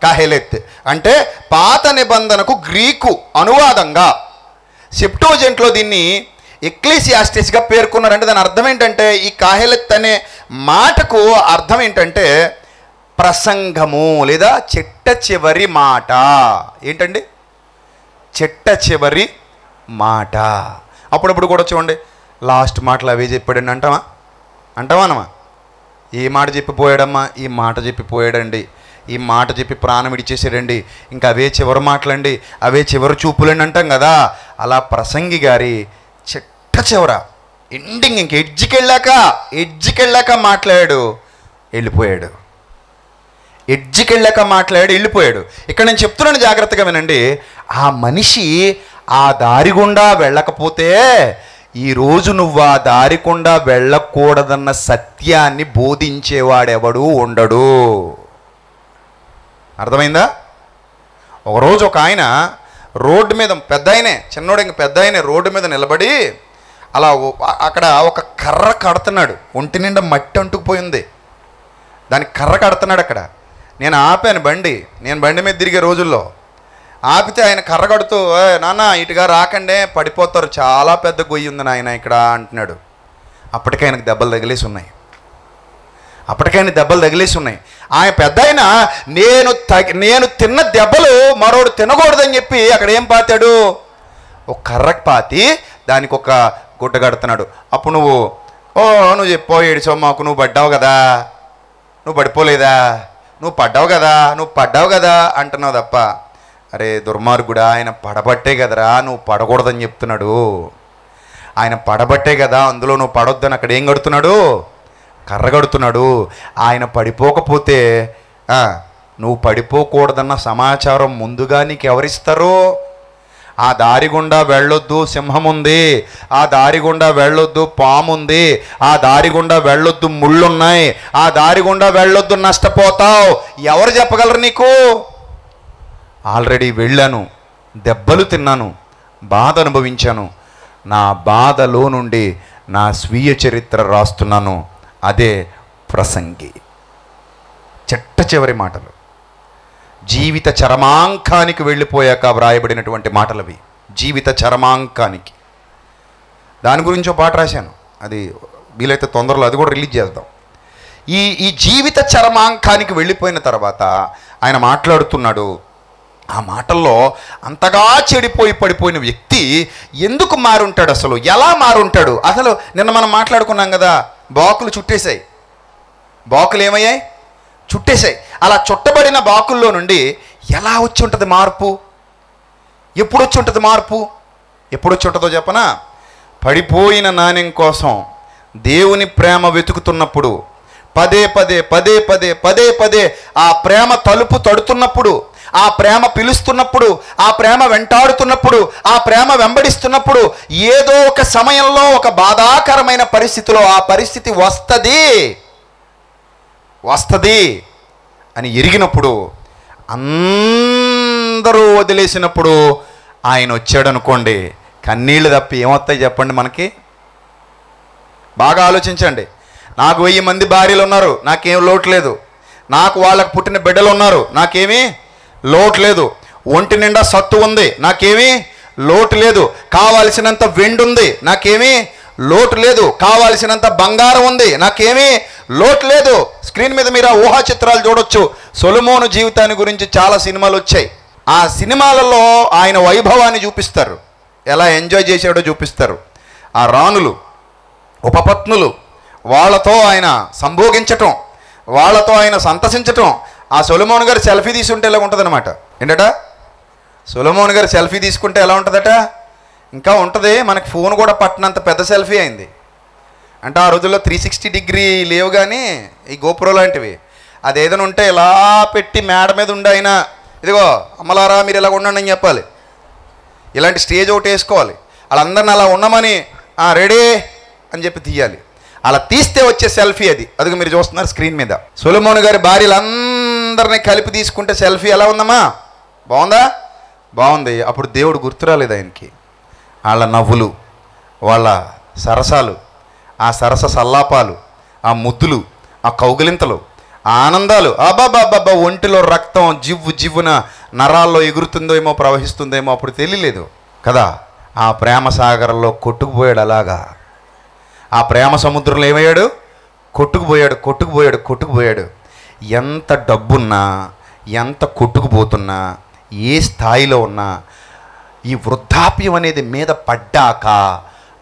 కాహెలెత్. అంటే పాత నిబంధనకు గ్రీకు అనువాదంగా. సెప్టోజెంట్లో దీన్ని ఎక్లీసియాస్టిస్గా పేర్కొన్నారంటే దాని అర్థం ఏంటంటే ఈ కాహెలెత్ అనే మాటకు అర్థం ఏంటంటే ప్రసంగము లేదా చెట్ట చివరి మాట. ఏంటండి? చెట్ట చివరి మాట. అప్పుడప్పుడు కూడా చూడండి లాస్ట్ మాటలు అవే చెప్పాడండి అంటావా అంటావా అనమా ఏ మాట చెప్పిపోయాడమ్మా? ఈ మాట చెప్పిపోయాడండి. ఈ మాట చెప్పి ప్రాణం ఇడిచేసాడండి ఇంకా అవే చివరి మాటలండి. అవే చివరి చూపులండి అంటాం కదా. అలా ప్రసంగి గారి చిట్ట చివర ఎండింగ్ ఇంక ఎడ్జికెళ్ళాక వెళ్ళాక వెళ్ళాక మాట్లాడాడు వెళ్ళిపోయాడు. ఎడ్జికెళ్ళాక మాట్లాడాడు వెళ్ళిపోయాడు. ఇక్కడ నేను చెప్తున్నాను జాగ్రత్తగా వినండి. ఆ మనిషి ఆ దారి గుండా వెళ్ళకపోతే ఈరోజు నువ్వు ఆ దారి గుండా వెళ్ళకూడదన్న సత్యాన్ని బోధించేవాడెవడూ ఉండడు. అర్థమైందా? ఒకరోజు ఒక ఆయన రోడ్డు మీద పెద్ద ఆయనే చిన్నోడు ఇంక పెద్ద ఆయనే రోడ్డు మీద నిలబడి అలా అక్కడ ఒక కర్ర కడుతున్నాడు. ఒంటి నిండా మట్టి అంటుకుపోయింది దానికి కర్ర కడుతున్నాడు అక్కడ. నేను ఆపాను బండి. నేను బండి మీద తిరిగే రోజుల్లో ఆపితే ఆయన కర్ర కడుతూ నాన్న ఇటుగా రాకండే పడిపోతారు. చాలా పెద్ద గొయ్యి ఉంది నాయన ఇక్కడ అంటున్నాడు. అప్పటికే ఆయనకు దెబ్బలు తగిలేసి ఉన్నాయి. అప్పటికైనా దెబ్బలు తగిలేసి ఉన్నాయి. ఆయన పెద్ద ఆయన నేను తగి నేను తిన్న దెబ్బలు మరోడు తినకూడదని చెప్పి అక్కడ ఏం పాతాడు? ఒక కర్రకు పాతి దానికి ఒక గుడ్డ కడుతున్నాడు. అప్పుడు నువ్వు ఓ నువ్వు చెప్పో ఏడిచో మాకు నువ్వు పడ్డావు కదా. నువ్వు పడిపోలేదా? నువ్వు పడ్డావు కదా నువ్వు పడ్డావు కదా అంటున్నావు తప్ప. అరే దుర్మార్గుడా ఆయన పడబట్టే కదరా నువ్వు పడకూడదని చెప్తున్నాడు. ఆయన పడబట్టే కదా అందులో నువ్వు పడొద్దని అక్కడ ఏం కడుతున్నాడు? కర్రగడుతున్నాడు. ఆయన పడిపోకపోతే నువ్వు పడిపోకూడదన్న సమాచారం ముందుగా నీకు ఎవరిస్తారు ఆ దారి గుండా వెళ్ళొద్దు సింహం ఉంది ఆ దారి గుండా వెళ్ళొద్దు పాము ఉంది ఆ దారి గుండా వెళ్ళొద్దు ముళ్ళున్నాయి. ఆ దారి గుండా వెళ్ళొద్దు నష్టపోతావు. ఎవరు చెప్పగలరు నీకు? ఆల్రెడీ వెళ్ళాను దెబ్బలు తిన్నాను బాధ అనుభవించాను. నా బాధలో నుండి నా స్వీయ చరిత్ర రాస్తున్నాను. అదే ప్రసంగి. చెట్ట చివరి మాటలు. జీవిత చరమాంకానికి వెళ్ళిపోయాక వ్రాయబడినటువంటి మాటలవి. జీవిత చరమాంకానికి. దాని గురించి ఒక పాట రాశాను. అది వీలైతే తొందరలో అది కూడా రిలీజ్ చేద్దాం. ఈ ఈ జీవిత చరమాంకానికి వెళ్ళిపోయిన తర్వాత ఆయన మాట్లాడుతున్నాడు. ఆ మాటల్లో అంతగా చెడిపోయి పడిపోయిన వ్యక్తి ఎందుకు మారుంటాడు అసలు? ఎలా మారుంటాడు? అసలు నిన్న మనం మాట్లాడుకున్నాం కదా బాకులు చుట్టేశాయి. బాకులు ఏమయ్యాయి? చుట్టేశాయి. అలా చుట్టబడిన బాకుల్లో నుండి ఎలా వచ్చి ఉంటుంది మార్పు? ఎప్పుడు వచ్చి ఉంటుంది మార్పు? ఎప్పుడు వచ్చి ఉంటుందో చెప్పనా? పడిపోయిన నాణ్యం కోసం దేవుని ప్రేమ వెతుకుతున్నప్పుడు పదే పదే పదే పదే పదే పదే ఆ ప్రేమ తలుపు తడుతున్నప్పుడు ఆ ప్రేమ పిలుస్తున్నప్పుడు ఆ ప్రేమ వెంటాడుతున్నప్పుడు ఆ ప్రేమ వెంబడిస్తున్నప్పుడు ఏదో ఒక సమయంలో ఒక బాధాకరమైన పరిస్థితిలో ఆ పరిస్థితి వస్తుంది. వస్తుంది అని ఎరిగినప్పుడు అందరూ వదిలేసినప్పుడు ఆయన వచ్చాడు అనుకోండి కన్నీళ్ళు తప్పి ఏమొస్తాయి చెప్పండి మనకి? బాగా ఆలోచించండి. నాకు వెయ్యి మంది భార్యలు ఉన్నారు నాకేం లోటు లేదు. నాకు వాళ్ళకు పుట్టిన బిడ్డలు ఉన్నారు నాకేమీ లోటు లేదు. ఒంటి నిండా సత్తు ఉంది. నాకేమీ లోటు లేదు. కావలసినంత వెండి ఉంది. నాకేమీ లోటు లేదు. కావాల్సినంత బంగారం ఉంది. నాకేమీ లోటు లేదు. స్క్రీన్ మీద మీరు ఆ ఊహా చిత్రాలు చూడొచ్చు. సొలమోను జీవితాన్ని గురించి చాలా సినిమాలు వచ్చాయి. ఆ సినిమాలలో ఆయన వైభవాన్ని చూపిస్తారు. ఎలా ఎంజాయ్ చేశాడో చూపిస్తారు. ఆ రాణులు ఉపపత్నులు వాళ్ళతో ఆయన సంభోగించటం వాళ్ళతో ఆయన సంతసించటం ఆ సొలమోన్ గారు సెల్ఫీ తీసుకుంటే ఎలా ఉంటుందన్నమాట? ఏంటట? సొలమోన్ గారు సెల్ఫీ తీసుకుంటే ఎలా ఉంటుందట? ఇంకా ఉంటుంది మనకి ఫోన్ కూడా పట్టినంత పెద్ద సెల్ఫీ అయింది. అంటే ఆ రోజుల్లో త్రీ సిక్స్టీ డిగ్రీ లేవు కానీ ఈ గోపురం లాంటివి. అది ఏదైనా ఉంటే ఇలా పెట్టి మేడ మీద ఉండి అయినా ఇదిగో అమ్మలారా మీరు ఇలా ఉండండి అని చెప్పాలి. ఇలాంటి స్టేజ్ ఒకటి వేసుకోవాలి. వాళ్ళందరిని అలా ఉండమని రెడీ అని చెప్పి తీయాలి. అలా తీస్తే వచ్చే సెల్ఫీ అది. అదిగో మీరు చూస్తున్నారు స్క్రీన్ మీద. సొలమోన్ గారి అందరినీ కలిపి తీసుకుంటే సెల్ఫీ ఎలా ఉందమ్మా? బాగుందా? బాగుంది. అప్పుడు దేవుడు గుర్తురాలేదు ఆయనకి. వాళ్ళ నవ్వులు వాళ్ళ సరసాలు ఆ సరస సల్లాపాలు ఆ ముద్దులు ఆ కౌగిలింతలు ఆ ఆనందాలు అబ్బాబ్బాబ్బా ఒంటిలో రక్తం జివ్వు జివ్వున నరాల్లో ఎగురుతుందో ఏమో ప్రవహిస్తుందేమో అప్పుడు తెలియలేదు కదా. ఆ ప్రేమ సాగరంలో కొట్టుకుపోయాడు అలాగా. ఆ ప్రేమ సముద్రంలో ఏమయ్యాడు? కొట్టుకుపోయాడు కొట్టుకుపోయాడు కొట్టుకుపోయాడు. ఎంత డబ్బున్నా ఎంత కొట్టుకుపోతున్నా ఏ స్థాయిలో ఉన్నా ఈ వృద్ధాప్యం అనేది మీద పడ్డాక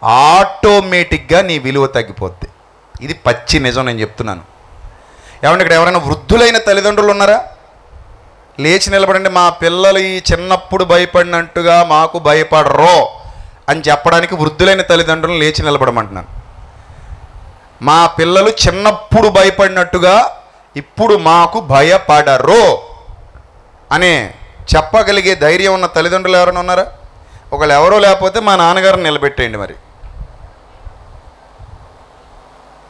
ఆటోమేటిక్గా నీ విలువ తగ్గిపోద్ది. ఇది పచ్చి నిజం నేను చెప్తున్నాను. ఏమంటే ఇక్కడ ఎవరైనా వృద్ధులైన తల్లిదండ్రులు ఉన్నారా? లేచి నిలబడండి మా పిల్లలు ఈ చిన్నప్పుడు భయపడినట్టుగా మాకు భయపడరో అని చెప్పడానికి వృద్ధులైన తల్లిదండ్రులను లేచి నిలబడమంటున్నాను. మా పిల్లలు చిన్నప్పుడు భయపడినట్టుగా ఇప్పుడు మాకు భయపడరు అనే చెప్పగలిగే ధైర్యం ఉన్న తల్లిదండ్రులు ఎవరైనా ఉన్నారా? ఒకళ్ళు ఎవరో లేకపోతే మా నాన్నగారిని నిలబెట్టేయండి మరి.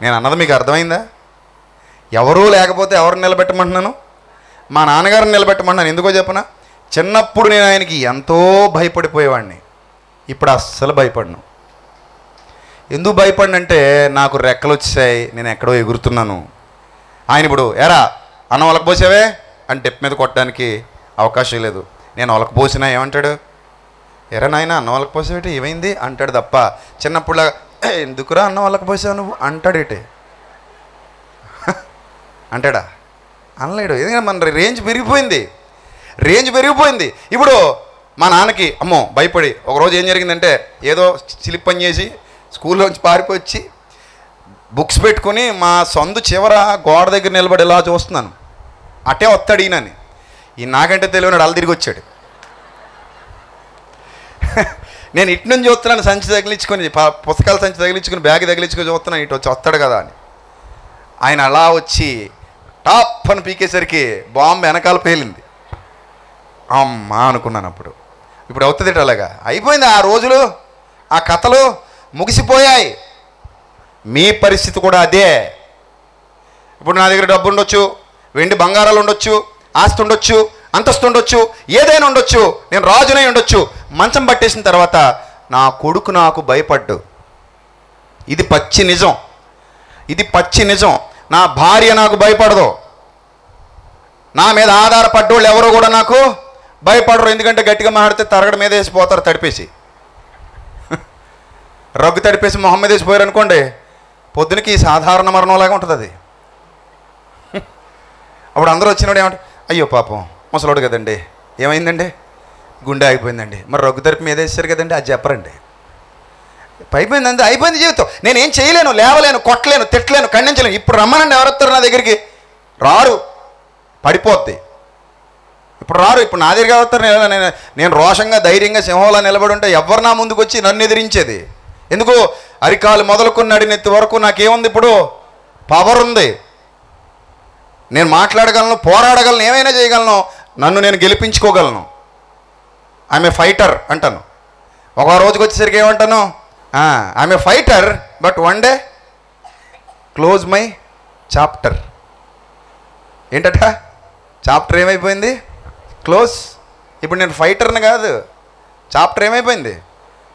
నేను అన్నది మీకు అర్థమైందా? ఎవరూ లేకపోతే ఎవరు నిలబెట్టమంటున్నాను? మా నాన్నగారిని నిలబెట్టమంటున్నాను ఎందుకో చెప్పనా? చిన్నప్పుడు నేను ఆయనకి ఎంతో భయపడిపోయేవాడిని. ఇప్పుడు అస్సలు భయపడను. ఎందుకు భయపడినంటే నాకు రెక్కలు వచ్చాయి నేను ఎక్కడో ఎగురుతున్నాను. ఆయన ఇప్పుడు ఎరా అన్నం వాళ్ళకి అని టెప్ మీద కొట్టడానికి అవకాశం లేదు. నేను ఒలకపోసినా ఏమంటాడు? ఎరా నాయన అన్నం ఒలకపోసావేటి ఏమైంది? అంటాడు తప్ప చిన్నప్పుడు ఎందుకురా అన్నం ఒలకపోసావు నువ్వు? అంటాడేటి అంటాడా? అనలేడు. ఎందుకంటే మన రేంజ్ పెరిగిపోయింది. రేంజ్ పెరిగిపోయింది. ఇప్పుడు మా నాన్నకి అమ్మో భయపడి ఒకరోజు ఏం జరిగిందంటే ఏదో చిలిప్ పని చేసి స్కూల్లోంచి పారిపోయి వచ్చి బుక్స్ పెట్టుకొని మా సొంత చివర గోడ దగ్గర నిలబడి ఇలా చూస్తున్నాను. అటే వస్తాడు ఈయనని ఈ నాకంటే తెలియనాడు అలా తిరిగి వచ్చాడు. నేను ఇటు నుంచి చూస్తున్నాను సంచి తగిలించుకొని పుస్తకాలు పుస్తకాల సంచి తగిలించుకొని బ్యాగ్ తగిలించుకొని చూస్తున్నాను ఇటు వచ్చి వస్తాడు కదా అని. ఆయన అలా వచ్చి టాప్ అని పీకేసరికి బాంబు వెనకాల పేలింది. అమ్మా అనుకున్నాను అప్పుడు. ఇప్పుడు అవుతుంది అలాగా? అయిపోయింది ఆ రోజులు ఆ కథలు ముగిసిపోయాయి. మీ పరిస్థితి కూడా అదే. ఇప్పుడు నా దగ్గర డబ్బు ఉండొచ్చు వెండి బంగారాలు ఉండొచ్చు ఆస్తి ఉండొచ్చు అంతస్తు ఉండొచ్చు ఏదైనా ఉండొచ్చు నేను రాజునై ఉండొచ్చు. మంచం పట్టేసిన తర్వాత నా కొడుకు నాకు భయపడ్డు. ఇది పచ్చి నిజం. ఇది పచ్చి నిజం. నా భార్య నాకు భయపడదు. నా మీద ఆధారపడ్డోళ్ళు ఎవరు కూడా నాకు భయపడరు. ఎందుకంటే గట్టిగా మాట్లాడితే తరగడ మీద వేసిపోతారు తడిపేసి. రగ్గు తడిపేసి మొహం మీద వేసిపోయారు అనుకోండి పొద్దునకి సాధారణ మరణంలాగా ఉంటుంది అది. అప్పుడు అందరూ వచ్చినప్పుడు ఏమంటారు అయ్యో పాపం ముసలోడు కదండి ఏమైందండి? గుండె ఆగిపోయిందండి. మరి రగ్గు తరపు మీద వేసారు కదండి అది చెప్పరండి. అయిపోయింది అంతే అయిపోయింది జీవితం. నేనేం చేయలేను లేవలేను కొట్టలేను తిట్టలేను ఖండించలేను. ఇప్పుడు రమ్మనండి ఎవరొస్తారు నా దగ్గరికి? రారు పడిపోద్ది. ఇప్పుడు రారు ఇప్పుడు నా దగ్గర వస్తారు? నేను నేను నేను రోషంగా ధైర్యంగా సింహంలా నిలబడి ఉంటే ఎవరు నా ముందుకు వచ్చి నన్ను ఎదిరించేది? ఎందుకు? అరికాలు మొదలుకుని నడినెత్తి వరకు నాకేముంది ఇప్పుడు? పవర్ ఉంది. నేను మాట్లాడగలను పోరాడగలను ఏమైనా చేయగలను నన్ను నేను గెలిపించుకోగలను. ఆమె ఫైటర్ అంటాను. ఒక రోజుకి వచ్చేసరికి ఏమంటాను? ఆమె fighter but one day close my chapter ఏంటట? చాప్టర్ ఏమైపోయింది? క్లోజ్ ఇప్పుడు నేను ఫైటర్ని కాదు. చాప్టర్ ఏమైపోయింది?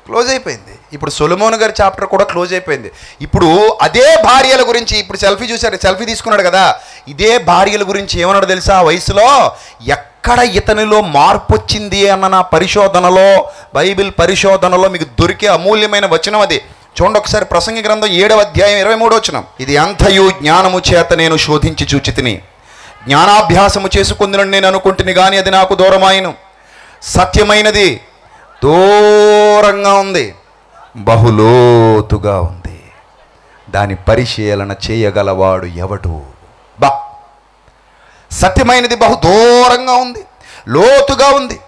క్లోజ్ అయిపోయింది. ఇప్పుడు సొలమోన్ గారి చాప్టర్ కూడా క్లోజ్ అయిపోయింది. ఇప్పుడు అదే భార్యల గురించి ఇప్పుడు సెల్ఫీ చూశారు సెల్ఫీ తీసుకున్నాడు కదా. ఇదే భార్యల గురించి ఏమన్నాడు తెలుసా? ఆ వయసులో ఎక్కడ ఇతనిలో మార్పు వచ్చింది అన్న నా పరిశోధనలో బైబిల్ పరిశోధనలో మీకు దొరికే అమూల్యమైన వచనం అది. చూడండి ఒకసారి ప్రసంగి గ్రంథం ఏడవ అధ్యాయం ఇరవై మూడో వచనం. ఇది అంతయు జ్ఞానము చేత నేను శోధించి చూచితిని జ్ఞానాభ్యాసము చేసుకుందునని నేను అనుకుంటుని కానీ అది నాకు దూరమాయను. సత్యమైనది దూరంగా ఉంది. బహులోతుగా ఉంది. దాని పరిశీలన చేయగలవాడు ఎవడు? బా. సత్యమైనది బహు దూరంగా ఉంది. లోతుగా ఉంది.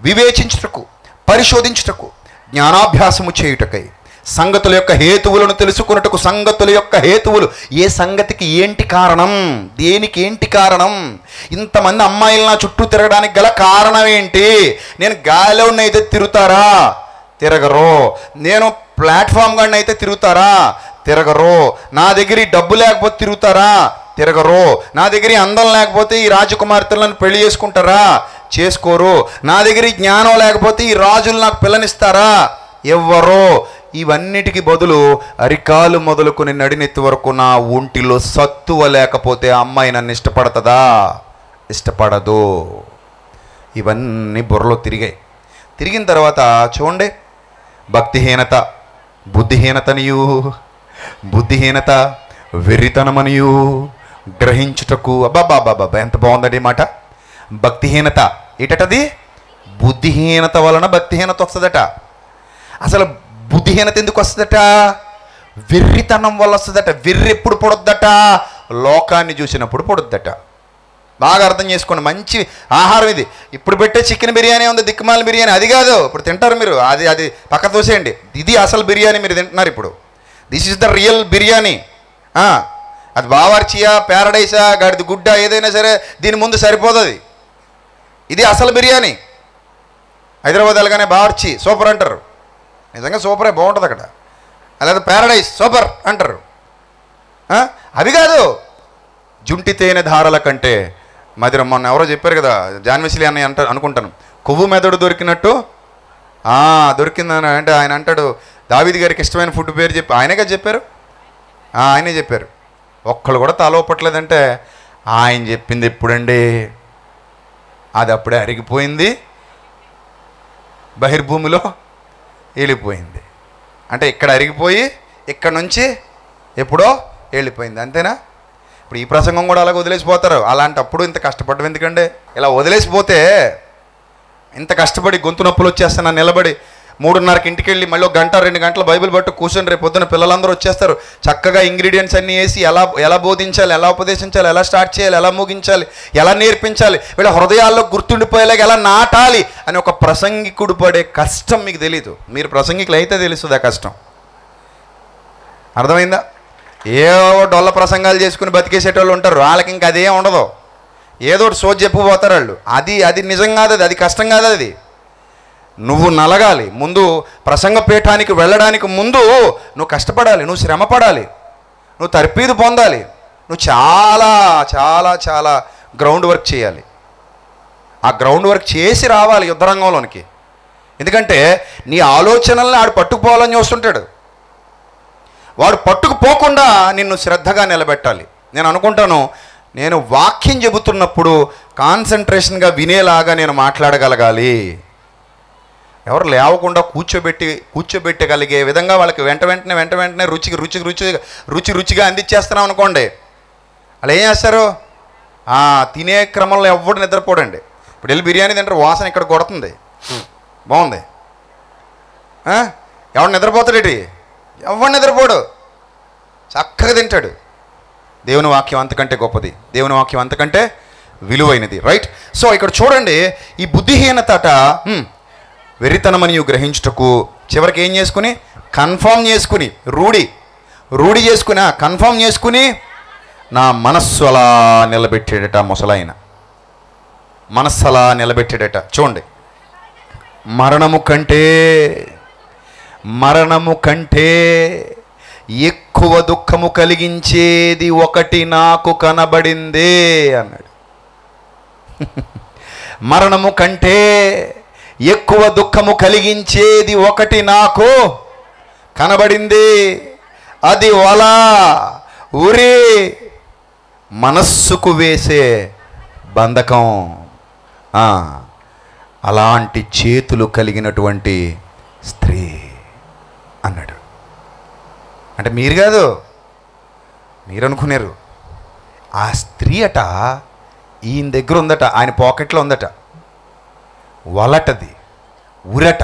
వివేచించుటకు పరిశోధించుటకు జ్ఞానాభ్యాసము చేయుటకై. సంగతుల యొక్క హేతువులను తెలుసుకున్నట్టుకు సంగతుల యొక్క హేతువులు. ఏ సంగతికి ఏంటి కారణం? దేనికి ఏంటి కారణం? ఇంతమంది అమ్మాయిలు నా చుట్టూ తిరగడానికి గల కారణం ఏంటి? నేను గాలిలో అయితే తిరుగుతారా? తిరగరు. నేను ప్లాట్ఫామ్ గాడిని అయితే తిరుగుతారా? తిరగరు. నా దగ్గర డబ్బు లేకపోతే తిరుగుతారా? తిరగరు. నా దగ్గర అందం లేకపోతే ఈ రాజకుమార్తెలను పెళ్ళి చేసుకుంటారా? చేసుకోరు. నా దగ్గర జ్ఞానం లేకపోతే ఈ రాజులు నాకు పిల్లనిస్తారా? ఎవ్వరో. ఇవన్నిటికి బదులు అరికాలు మొదలుకొని నడినెత్తి వరకు నా ఒంటిలో సత్తువ లేకపోతే అమ్మాయి నన్ను ఇష్టపడుతుందా? ఇష్టపడదు. ఇవన్నీ బుర్రలో తిరిగాయి. తిరిగిన తర్వాత చూడండి భక్తిహీనత బుద్ధిహీనతనియు బుద్ధిహీనత వెర్రితనమనియు గ్రహించుటకు అబ్బాబాబాబా ఎంత బాగుందండి మాట. భక్తిహీనత ఏటది బుద్ధిహీనత వలన భక్తిహీనత వస్తుందట. అసలు బుద్ధిహీనత ఎందుకు వస్తుందట? వెర్రితనం వల్ల వస్తుందట. వెర్రి ఎప్పుడు పొడొద్దట. లోకాన్ని చూసినప్పుడు పొడొద్దట. బాగా అర్థం చేసుకోండి. మంచి ఆహారం ఇది. ఇప్పుడు పెట్టే చికెన్ బిర్యానీ ఉంది దిక్కుమాల బిర్యానీ. అది కాదు. ఇప్పుడు తింటారు మీరు. అది అది పక్క తోసేయండి. ఇది అసలు బిర్యానీ మీరు తింటున్నారు ఇప్పుడు. This is the real biryani. అది బావార్చియా ప్యారడైసా గాడిది గుడ్డ ఏదైనా సరే దీని ముందు సరిపోతుంది ఇది అసలు బిర్యానీ. హైదరాబాద్ వెళ్ళగానే బావార్చి సూపర్ అంటారు. నిజంగా సూపరే బాగుంటుంది అక్కడ. లేదా ప్యారడైజ్ సూపర్ అంటారు. అది కాదు. జుంటి తేనె ధారల కంటే మధురం మొన్న ఎవరో చెప్పారు కదా జాన్విశ్లీ అని అంట అనుకుంటాను. కొవ్వు మెదడు దొరికినట్టు? దొరికిందని అంటే ఆయన అంటాడు దావిది గారికి ఇష్టమైన ఫుడ్ పేరు చెప్పి. ఆయనే కదా చెప్పారు? ఆయనే చెప్పారు. ఒక్కళ్ళు కూడా తలోపట్లేదంటే ఆయన చెప్పింది ఎప్పుడండి? అది అప్పుడే అరిగిపోయింది. బహిర్భూమిలో వెళ్ళిపోయింది అంటే ఇక్కడ అరిగిపోయి ఇక్కడ నుంచి ఎప్పుడో వెళ్ళిపోయింది అంతేనా? ఇప్పుడు ఈ ప్రసంగం కూడా అలాగ వదిలేసిపోతారు. అలాంటప్పుడు ఇంత కష్టపడడం ఎందుకండి? ఇలా వదిలేసిపోతే ఇంత కష్టపడి గొంతు నొప్పులు వచ్చేస్తాను నిలబడి మూడున్నరకి ఇంటికి వెళ్ళి మళ్ళీ ఒక గంట రెండు గంటలు బైబిల్ పట్టు కూర్చొని రేపు పొద్దున పిల్లలందరూ వచ్చేస్తారు. చక్కగా ఇంగ్రీడియంట్స్ అన్నీ వేసి ఎలా ఎలా బోధించాలి ఎలా ఉపదేశించాలి ఎలా స్టార్ట్ చేయాలి ఎలా ముగించాలి ఎలా నేర్పించాలి వీళ్ళ హృదయాల్లో గుర్తుండిపోయేలాగా ఎలా నాటాలి అని ఒక ప్రసంగికుడు పడే కష్టం మీకు తెలీదు. మీరు ప్రసంగికులు అయితే తెలుస్తుంది ఆ కష్టం. అర్థమైందా? ఏవో డొల్ల ప్రసంగాలు చేసుకుని బతికేసేటోళ్ళు ఉంటారు. వాళ్ళకి ఇంకా అదేం ఉండదు. ఏదో ఒకటి సోది చెప్పిపోతారు వాళ్ళు. అది అది నిజం కాదు అది అది కష్టం కాదు అది. నువ్వు నలగాలి. ముందు ప్రసంగ పీఠానికి వెళ్ళడానికి ముందు నువ్వు కష్టపడాలి నువ్వు శ్రమపడాలి. నువ్వు తర్పీదు పొందాలి. నువ్వు చాలా చాలా చాలా గ్రౌండ్ వర్క్ చేయాలి. ఆ గ్రౌండ్ వర్క్ చేసి రావాలి యుద్ధరంగంలోనికి ఎందుకంటే నీ ఆలోచనల్ని ఆడు పట్టుకుపోవాలని చూస్తుంటాడు. వాడు పట్టుకుపోకుండా నిన్ను శ్రద్ధగా నిలబెట్టాలి. నేను అనుకుంటాను నేను వాక్యం చెబుతున్నప్పుడు కాన్సన్ట్రేషన్గా వినేలాగా నేను మాట్లాడగలగాలి. ఎవరు లేవకుండా కూర్చోబెట్టి కూర్చోబెట్టగలిగే విధంగా వాళ్ళకి వెంట వెంటనే వెంట వెంటనే రుచికి రుచికి రుచి రుచి రుచిగా అందించేస్తున్నాం అనుకోండి. వాళ్ళు ఏం చేస్తారు? తినే క్రమంలో ఎవడు నిద్రపోడండి. ఇప్పుడు వెళ్ళి బిర్యానీ తింటారు వాసన ఇక్కడ కొడుతుంది. బాగుంది. ఎవడు నిద్రపోతాడేటి ఎవడు నిద్రపోడు? చక్కగా తింటాడు. దేవుని వాక్యం అంతకంటే గొప్పది. దేవుని వాక్యం అంతకంటే విలువైనది. రైట్? సో ఇక్కడ చూడండి ఈ బుద్ధిహీనతట వెర్రితనమని గ్రహించుటకు చివరికి ఏం చేసుకుని? కన్ఫర్మ్ చేసుకుని రూఢి. రూఢి చేసుకుని కన్ఫామ్ చేసుకుని నా మనస్సు అలా నిలబెట్టాడట ముసలాయన. మనస్సు అలా నిలబెట్టాడట. చూడండి. మరణము కంటే మరణము కంటే ఎక్కువ దుఃఖము కలిగించేది ఒకటి నాకు కనబడిందే అన్నాడు. మరణము కంటే ఎక్కువ దుఃఖము కలిగించేది ఒకటి నాకు కనబడింది. అది వల ఉరి మనస్సుకు వేసే బంధకం. అలాంటి చేతులు కలిగినటువంటి స్త్రీ అన్నాడు. అంటే మీరు కాదు మీరు అనుకున్నారు ఆ స్త్రీ అట ఈయన దగ్గర ఉందట ఆయన పాకెట్లో ఉందట. వలటది ఉరట.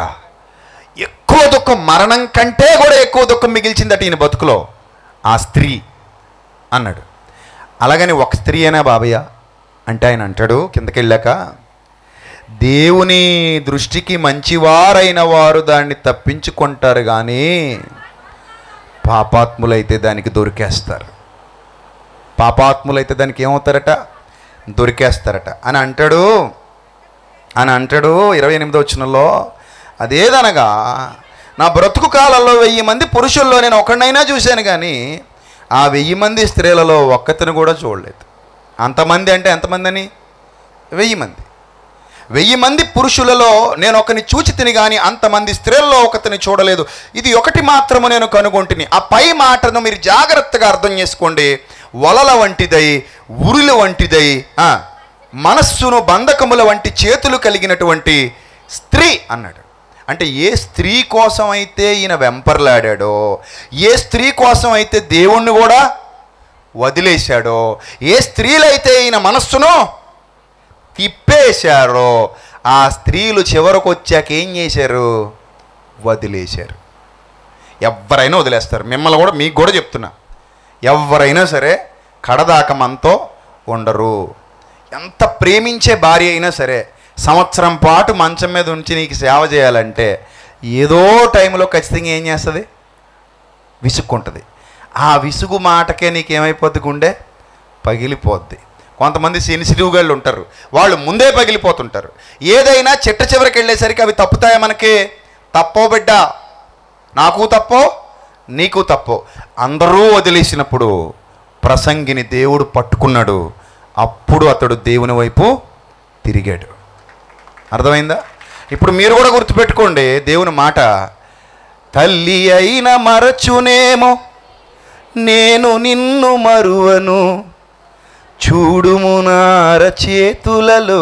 ఎక్కువ దుఃఖం మరణం కంటే కూడా ఎక్కువ దుఃఖం మిగిల్చిందట ఈయన బతుకులో. ఆ స్త్రీ అన్నాడు. అలాగని ఒక స్త్రీ అయినా బాబయ్య అంటే ఆయన అంటాడు కిందకి వెళ్ళాక దేవుని దృష్టికి మంచివారైన వారు దాన్ని తప్పించుకుంటారు కానీ పాపాత్ములైతే దానికి దొరికేస్తారు. పాపాత్ములైతే దానికి ఏమవుతారట? దొరికేస్తారట. అని అంటాడు అని అంటాడు ఇరవై ఎనిమిదో వచ్చినలో అదేదనగా నా బ్రతుకు కాలంలో వెయ్యి మంది పురుషుల్లో నేను ఒకడినైనా చూశాను కానీ ఆ వెయ్యి మంది స్త్రీలలో ఒక్కతిని కూడా చూడలేదు. అంతమంది అంటే ఎంతమంది అని వెయ్యి మంది. వెయ్యి మంది పురుషులలో నేను ఒకని చూచి తిని కానీ అంతమంది స్త్రీల్లో ఒకతిని చూడలేదు. ఇది ఒకటి మాత్రము నేను కనుగొంటిని. ఆ పై మాటను మీరు జాగ్రత్తగా అర్థం చేసుకోండి. వలల వంటిదై ఉరుల వంటిదై మనస్సును బంధకముల వంటి చేతులు కలిగినటువంటి స్త్రీ అన్నాడు. అంటే ఏ స్త్రీ కోసం అయితే ఈయన వెంపర్లాడాడో ఏ స్త్రీ కోసం అయితే దేవుణ్ణి కూడా వదిలేశాడో ఏ స్త్రీలైతే ఈయన మనస్సును తిప్పేశారో ఆ స్త్రీలు చివరకు వచ్చాక ఏం చేశారు? వదిలేశారు. ఎవరైనా వదిలేస్తారు. మిమ్మల్ని కూడా మీకు కూడా చెప్తున్నా. ఎవరైనా సరే కడదాక మనతో ఉండరు. ఎంత ప్రేమించే భార్య అయినా సరే సంవత్సరం పాటు మంచం మీద ఉంచి నీకు సేవ చేయాలంటే ఏదో టైంలో ఖచ్చితంగా ఏం చేస్తుంది? విసుక్కుంటుంది. ఆ విసుగు మాటకే నీకేమైపోద్ది గుండె? పగిలిపోద్ది. కొంతమంది సెన్సిటివ్ గాళ్ళు ఉంటారు. వాళ్ళు ముందే పగిలిపోతుంటారు. ఏదైనా చిట్ట చివరికి వెళ్ళేసరికి అవి తప్పుతాయా మనకి? తప్పో బిడ్డ. నాకు తప్పో? నీకు తప్పో. అందరూ వదిలేసినప్పుడు ప్రసంగిని దేవుడు పట్టుకున్నాడు. అప్పుడు అతడు దేవుని వైపు తిరిగాడు. అర్థమైందా? ఇప్పుడు మీరు కూడా గుర్తుపెట్టుకోండి దేవుని మాట తల్లి అయిన మరచునేమో నేను నిన్ను మరువను చూడుము నార చేతులలో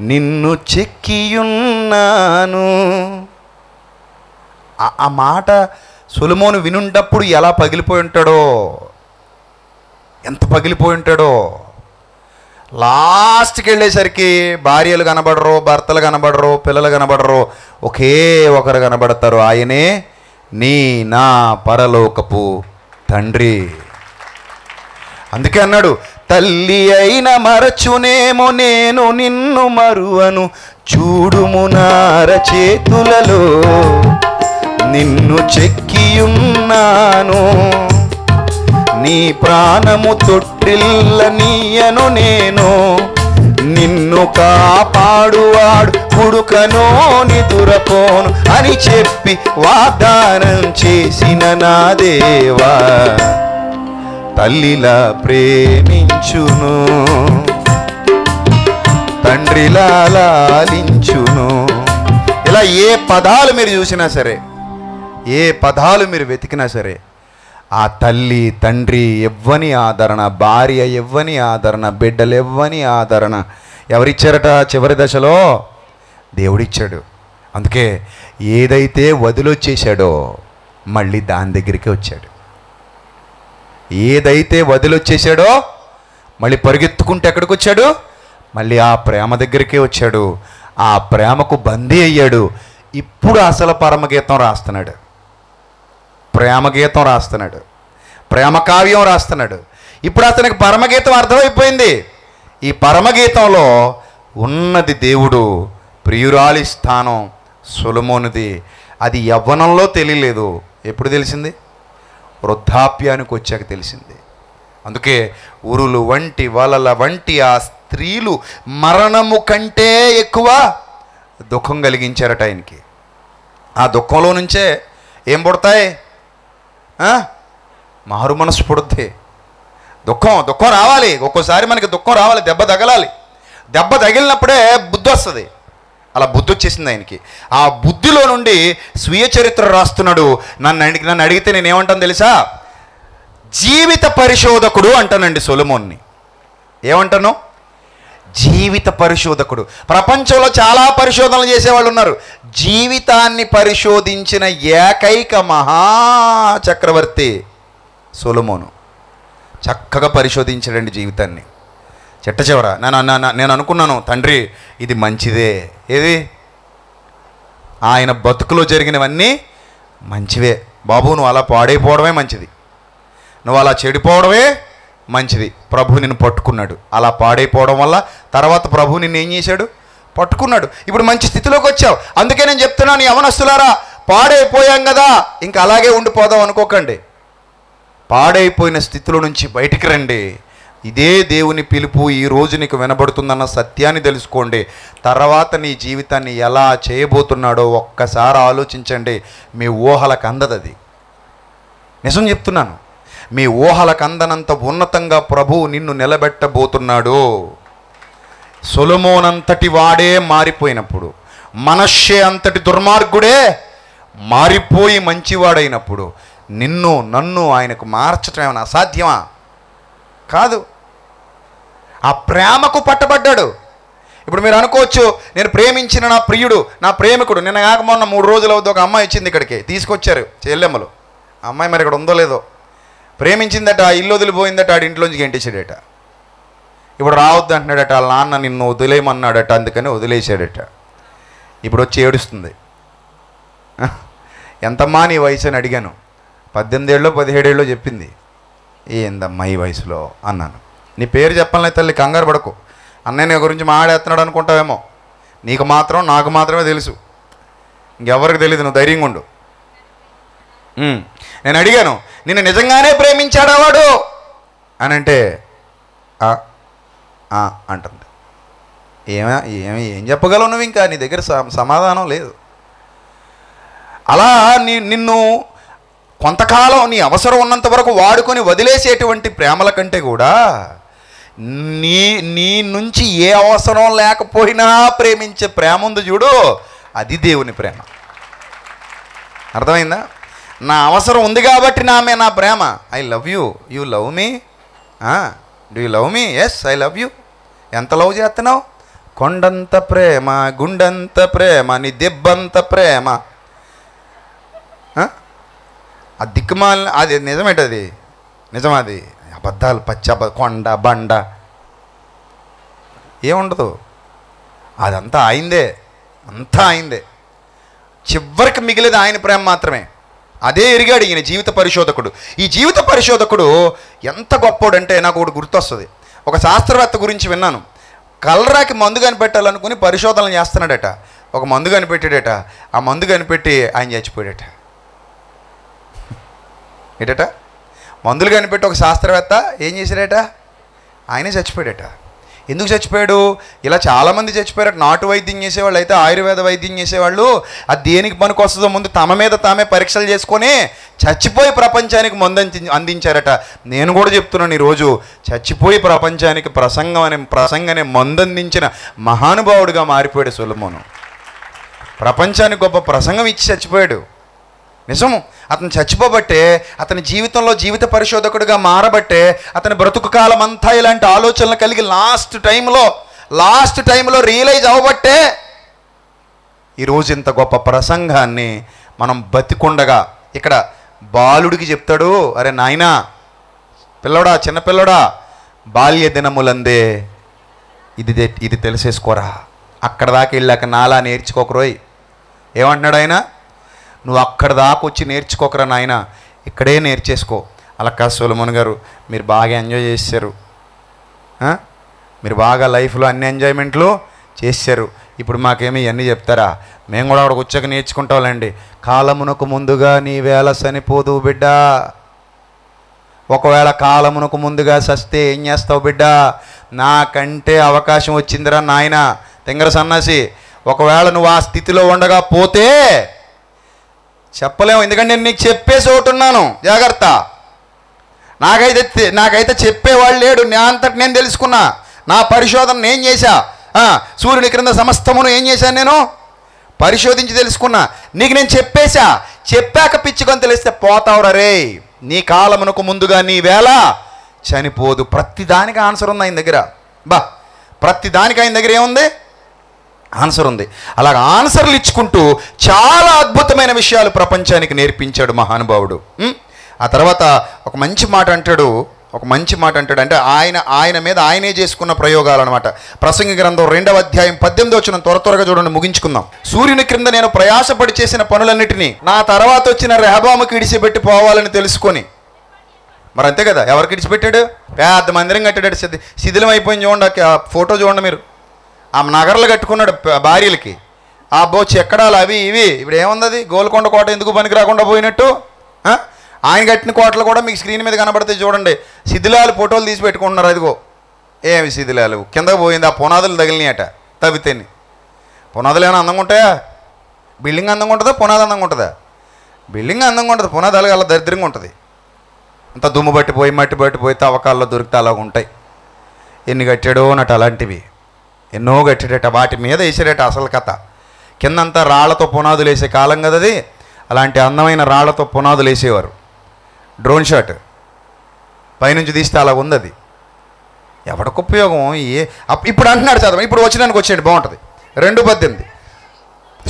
నిన్ను చెక్కియున్నాను. ఆ- ఆ మాట సులమోను వినుంటప్పుడు ఎలా పగిలిపోయి ఉంటాడో ఎంత పగిలిపోయి ఉంటాడో. లాస్ట్కి వెళ్ళేసరికి భార్యలు కనబడరు భర్తలు కనబడరు పిల్లలు కనబడరు ఒకే ఒకరు కనబడతారు. ఆయనే నీ నా పరలోకపు తండ్రి. అందుకే అన్నాడు తల్లి అయిన మరచునేమో నేను నిన్ను మరువను. చూడుము నార చేతులలో నిన్ను చెక్కియున్నాను. నీ ప్రాణము తొట్టిల్ల నీయను నేను. నిన్ను కాపాడువాడు కుడుకనో నిదురపోను అని చెప్పి వాగ్దానం చేసిన నా దేవా. తల్లిలా ప్రేమించును తండ్రిలా లాలించును. ఇలా ఏ పదాలు మీరు చూసినా సరే ఏ పదాలు మీరు వెతికినా సరే ఆ తల్లి తండ్రి ఎవ్వని ఆదరణ భార్య ఎవ్వని ఆదరణ బిడ్డలు ఎవ్వని ఆదరణ. ఎవరిచ్చారట చివరి దశలో? దేవుడిచ్చాడు. అందుకే ఏదైతే వదిలొచ్చేసాడో మళ్ళీ దాని దగ్గరికి వచ్చాడు. ఏదైతే వదిలొచ్చేసాడో మళ్ళీ పరిగెత్తుకుంటే ఎక్కడికి వచ్చాడు మళ్ళీ ఆ ప్రేమ దగ్గరికే వచ్చాడు. ఆ ప్రేమకు బందీ అయ్యాడు. ఇప్పుడు అసలు పరమగీతం రాస్తున్నాడు. ప్రేమ గీతం రాస్తున్నాడు. ప్రేమ కావ్యం రాస్తున్నాడు. ఇప్పుడు అతనికి పరమగీతం అర్థమైపోయింది. ఈ పరమగీతంలో ఉన్నది దేవుడు ప్రియురాలి స్థానం సులమోనిది. అది యవ్వనంలో తెలియలేదు. ఎప్పుడు తెలిసింది? వృద్ధాప్యానికి వచ్చాక తెలిసింది. అందుకే ఉరులు వంటి వలల వంటి ఆ స్త్రీలు మరణము కంటే ఎక్కువ దుఃఖం కలిగించారట ఆయనకి. ఆ దుఃఖంలో నుంచే ఏం పుడతాయి? మారు మనసు పుడుద్ది. దుఃఖం దుఃఖం రావాలి. ఒక్కోసారి మనకి దుఃఖం రావాలి దెబ్బ తగలాలి. దెబ్బ తగిలినప్పుడే బుద్ధి వస్తుంది. అలా బుద్ధి వచ్చేసింది ఆయనకి. ఆ బుద్ధిలో నుండి స్వీయ చరిత్ర రాస్తున్నాడు. నన్ను అడిగి నన్ను అడిగితే నేను ఏమంటాను తెలుసా? జీవిత పరిశోధకుడు అంటానండి సొలమోన్ని. ఏమంటాను? జీవిత పరిశోధకుడు. ప్రపంచంలో చాలా పరిశోధనలు చేసేవాళ్ళు ఉన్నారు. జీవితాన్ని పరిశోధించిన ఏకైక మహా చక్రవర్తి సొలమోను. చక్కగా పరిశోధించాడండి జీవితాన్ని. చెట్ట చివర. నేను అన్నా- నేను అనుకున్నాను తండ్రి ఇది మంచిదే. ఏది? ఆయన బతుకులో జరిగినవన్నీ మంచివే. బాబు నువ్వు అలా పాడైపోవడమే మంచిది. నువ్వు అలా చెడిపోవడమే మంచిది. ప్రభు నిన్ను పట్టుకున్నాడు. అలా పాడైపోవడం వల్ల తర్వాత ప్రభు నిన్ను ఏం చేశాడు? పట్టుకున్నాడు. ఇప్పుడు మంచి స్థితిలోకి వచ్చావు. అందుకే నేను చెప్తున్నాను యవనస్తులారా పాడైపోయాం కదా. ఇంకా అలాగే ఉండిపోదాం అనుకోకండి. పాడైపోయిన స్థితిలో నుంచి బయటికి రండి. ఇదే దేవుని పిలుపు ఈ రోజు నీకు వినబడుతుందన్న సత్యాన్ని తెలుసుకోండి. తర్వాత నీ జీవితాన్ని ఎలా చేయబోతున్నాడో ఒక్కసారి ఆలోచించండి. మీ ఊహలకు అందదది నిజం చెప్తున్నాను. మీ ఊహలకు అందనంత ఉన్నతంగా ప్రభువు నిన్ను నిలబెట్టబోతున్నాడు. సొలమోనంతటి వాడే మారిపోయినప్పుడు మనషే అంతటి దుర్మార్గుడే మారిపోయి మంచివాడైనప్పుడు నిన్ను నన్ను ఆయనకు మార్చటం ఏమైనా అసాధ్యమా? కాదు. ఆ ప్రేమకు పట్టబడ్డాడు. ఇప్పుడు మీరు అనుకోవచ్చు నేను ప్రేమించిన నా ప్రియుడు నా ప్రేమికుడు నిన్న కాక మొన్న మూడు రోజులు అవుతుంది ఒక అమ్మాయి వచ్చింది ఇక్కడికి తీసుకొచ్చారు చెల్లెమ్మలు. అమ్మాయి మరి ఇక్కడ ఉందో లేదో. ప్రేమించిందట ఆ ఇల్లు వదిలిపోయిందట ఆడి ఇంట్లోంచి గెంటేశాడట. ఇప్పుడు రావద్దు అంటున్నాడట వాళ్ళ నాన్న నిన్ను వదిలేయమన్నాడట అందుకని వదిలేశాడట. ఇప్పుడు వచ్చి ఏడుస్తుంది. ఎంతమ్మా నీ వయసు అని అడిగాను. పద్దెనిమిదేళ్ళు పదిహేడేళ్ళు చెప్పింది. ఏందమ్మా ఈ వయసులో? అన్నాను. నీ పేరు చెప్పాలనే తల్లి కంగారు పడకు. అన్నయ్య నీ గురించి మాడేస్తున్నాడు అనుకుంటావేమో. నీకు మాత్రం నాకు మాత్రమే తెలుసు. ఇంకెవరికి తెలియదు నువ్వు ధైర్యంగా ఉండు. నేను అడిగాను నిన్ను నిజంగానే ప్రేమించాడా వాడు? అని అంటే అంటుంది. ఏమే ఏమి ఏం చెప్పగలవు నువ్వు ఇంకా? నీ దగ్గర సమాధానం లేదు. అలా నీ నిన్ను కొంతకాలం నీ అవసరం ఉన్నంత వరకు వాడుకొని వదిలేసేటువంటి ప్రేమల కంటే కూడా నీ నీ నుంచి ఏ అవసరం లేకపోయినా ప్రేమించే ప్రేమ ఉంది చూడు అది దేవుని ప్రేమ. అర్థమైందా? నా అవసరం ఉంది కాబట్టి నా నా ప్రేమ. I love you you love me do you love me yes I love you ఎంత లవ్ చేస్తున్నావు? కొండంత ప్రేమ గుండంత ప్రేమ నీ దిబ్బంత ప్రేమ. ఆ? దిక్కుమాల అది నిజమేటది నిజం అది అబద్ధాలు పచ్చి అబద్ధ కొండ బండ. ఏముండదు. అదంతా ఆయిందే అంతా ఆయిందే చివరికి మిగిలేదు ఆయన ప్రేమ మాత్రమే. అదే ఎరిగాడు ఈయన జీవిత పరిశోధకుడు. ఈ జీవిత పరిశోధకుడు ఎంత గొప్పోడంటే నాకు ఒకటి గుర్తొస్తుంది. ఒక శాస్త్రవేత్త గురించి విన్నాను. కలరాకి మందు కనిపెట్టాలనుకుని పరిశోధనలు చేస్తున్నాడట. ఒక మందు కనిపెట్టాడట. ఆ మందు కనిపెట్టి ఆయన చచ్చిపోయాడట. ఏటట? మందులు కనిపెట్టి ఒక శాస్త్రవేత్త ఏం చేశాడట? ఆయనే చచ్చిపోయాడట. ఎందుకు చచ్చిపోయాడు? ఇలా చాలామంది చచ్చిపోయారు. నాటు వైద్యం చేసేవాళ్ళు అయితే ఆయుర్వేద వైద్యం చేసేవాళ్ళు. అది దేనికి పనికి వస్తుందో ముందు తమ మీద తామే పరీక్షలు చేసుకొని చచ్చిపోయి ప్రపంచానికి మందు అందించారట. నేను కూడా చెప్తున్నాను ఈరోజు చచ్చిపోయి ప్రపంచానికి ప్రసంగం అనే ప్రసంగం అనే మందందించిన మహానుభావుడిగా మారిపోయాడు సులభను ప్రపంచానికి గొప్ప ప్రసంగం ఇచ్చి చచ్చిపోయాడు. నిజము. అతను చచ్చిపోబట్టే అతని జీవితంలో జీవిత పరిశోధకుడిగా మారబట్టే అతని బ్రతుకు కాలం అంతా ఇలాంటి ఆలోచనలు కలిగి లాస్ట్ టైంలో లాస్ట్ టైంలో రియలైజ్ అవ్వబట్టే ఈరోజు ఇంత గొప్ప ప్రసంగాన్ని మనం బతికుండగా ఇక్కడ బాలుడికి చెప్తాడు అరే నాయనా పిల్లడా చిన్నపిల్లడా బాల్య దినములందే ఇది ఇది తెలిసేసుకోరా. అక్కడ దాకా వెళ్ళాక నాలా నేర్చుకోకరోయ్ ఏమంటున్నాడు ఆయన? నువ్వు అక్కడ దాకా వచ్చి నేర్చుకోకరా నాయన. ఇక్కడే నేర్చేసుకో. అలా కాదు సోలమన్ గారు మీరు బాగా ఎంజాయ్ చేశారు. మీరు బాగా లైఫ్లో అన్ని ఎంజాయ్మెంట్లు చేశారు. ఇప్పుడు మాకేమి ఇవన్నీ చెప్తారా? మేము కూడా అక్కడికి వచ్చాక నేర్చుకుంటాంలేండి. కాలమునకు ముందుగా నీ వేళ చనిపోదు బిడ్డ. ఒకవేళ కాలమునకు ముందుగా సస్తే ఏం చేస్తావు బిడ్డ? నాకంటే అవకాశం వచ్చిందిరా నాయన. తింగర సన్నాసి ఒకవేళ నువ్వు ఆ స్థితిలో ఉండగా పోతే చెప్పలేము. ఎందుకంటే నేను నీకు చెప్పేసి ఒకటి ఉన్నాను. జాగ్రత్త. నాకైతే నాకైతే చెప్పేవాడు లేడు. నా అంతటి నేను తెలుసుకున్నా. నా పరిశోధన నేను చేశా. సూర్యుని క్రింద సమస్తమును ఏం చేశాను నేను? పరిశోధించి తెలుసుకున్నా. నీకు నేను చెప్పేశా. చెప్పాక పిచ్చుకొని తెలిస్తే పోతావురా రే. నీ కాలమునకు ముందుగా నీ వేళ చనిపోదు. ప్రతి దానికి ఆన్సర్ ఉంది ఆయన దగ్గర. బా ప్రతిదానికి ఆయన దగ్గర ఏముంది? ఆన్సర్ ఉంది. అలాగ ఆన్సర్లు ఇచ్చుకుంటూ చాలా అద్భుతమైన విషయాలు ప్రపంచానికి నేర్పించాడు మహానుభావుడు. ఆ తర్వాత ఒక మంచి మాట అంటాడు ఒక మంచి మాట అంటాడు. అంటే ఆయన ఆయన మీద ఆయనే చేసుకున్న ప్రయోగాలు అనమాట ప్రసంగి గ్రంథం రెండవ అధ్యాయం పద్దెనిమిది వచ్చిన త్వర త్వరగా చూడండి ముగించుకుందాం. సూర్యుని క్రింద నేను ప్రయాసపడి చేసిన పనులన్నిటినీ నా తర్వాత వచ్చిన రెహబాముకి ఇడిచిపెట్టి పోవాలని తెలుసుకొని. మరి అంతే కదా ఎవరికి ఇడిచిపెట్టాడు పెద్ద మందిరం కట్టాడు. శిథిలం అయిపోయింది చూడండి ఆ ఫోటో చూడండి మీరు. ఆమె నగర్లు కట్టుకున్నాడు భార్యలకి. ఆ బో ఎక్కడాలు? అవి ఇవి. ఇప్పుడు ఏముంది అది గోల్కొండ కోట ఎందుకు పనికి రాకుండా పోయినట్టు? ఆయన కట్టిన కోటలు కూడా మీకు స్క్రీన్ మీద కనబడతాయి చూడండి. శిథిలాలు ఫోటోలు తీసి పెట్టుకుంటున్నారు అదిగో. ఏమి శిథిలాలు కింద పోయింది ఆ పునాదులు తగిలినాయట తవ్వితేని. పునాదులు ఏమైనా అందంగా ఉంటాయా? బిల్డింగ్ అందంగా ఉంటుందా? పునాది అందంగా ఉంటుందా? బిల్డింగ్ అందంగా ఉంటుంది పునాది అలాగే అలా దరిద్రంగా ఉంటుంది. అంత దుమ్ము పట్టిపోయి మట్టి పట్టిపోయి తవ్వకాల్లో దొరికితే అలాగ ఉంటాయి ఎన్ని కట్టాడో నటు అలాంటివి. ఎన్నో కట్టేటట వాటి మీద వేసేటట అసలు కథ. కిందంతా రాళ్ళతో పునాదులు వేసే కాలం కదా అది? అలాంటి అందమైన రాళ్ళతో పునాదులు వేసేవారు. Drone shot. పైనుంచి తీస్తే అలా ఉంది అది ఎవరికి ఉపయోగం? ఏ అప్- ఇప్పుడు అంటున్నాడు చదవం ఇప్పుడు వచ్చినానికి వచ్చేయండి బాగుంటుంది. రెండు పద్దెనిమిది.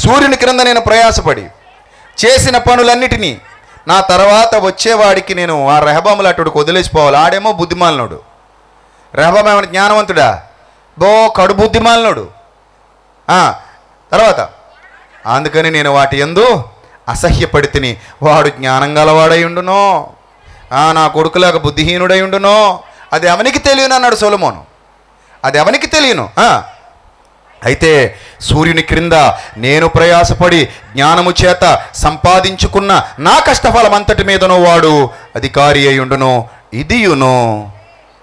సూర్యుని క్రింద నేను ప్రయాసపడి చేసిన పనులన్నిటినీ నా తర్వాత వచ్చేవాడికి నేను ఆ రెహబాములు అటుడికి వదిలేసిపోవాలి. ఆడేమో బుద్ధిమాలినోడు. రెహబాం ఏమైనా జ్ఞానవంతుడా? బో కడు బుద్ధిమాలినోడు. తర్వాత అందుకని నేను వాటి ఎందు అసహ్యపడి తిని వాడు జ్ఞానం గలవాడై ఉండునో నా కొడుకులాగా బుద్ధిహీనుడై ఉండునో అది ఎవనికి తెలియను? అన్నాడు సోలమోను. అది ఎవనికి తెలియను? అయితే సూర్యుని క్రింద నేను ప్రయాసపడి జ్ఞానము చేత సంపాదించుకున్న నా కష్టఫలం అంతటి మీదను వాడు అధికారి అయి ఉండును ఇదియును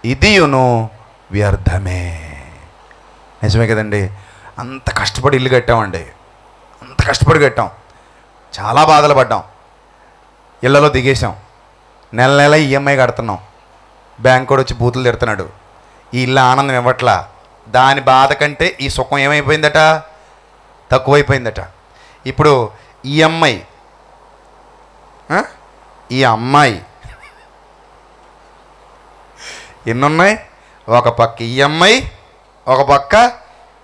ఇదియును వ్యర్థమే. నిజమే కదండి. అంత కష్టపడి ఇల్లు కట్టామండి. అంత కష్టపడి కట్టాం. చాలా బాధలు పడ్డాం. ఇళ్ళలో దిగేసాం నెల నెల ఈఎంఐ కడుతున్నాం. బ్యాంక్ కూడా వచ్చి బూతులు తిడుతున్నాడు. ఈ ఇల్లు ఆనందం ఇవ్వట్లా. దాని బాధ కంటే ఈ సుఖం ఏమైపోయిందట? తక్కువైపోయిందట. ఇప్పుడు ఈ అమ్మాయి ఈ అమ్మాయి ఎన్నున్నాయి? ఒక పక్క ఈ అమ్మాయి ఒక పక్క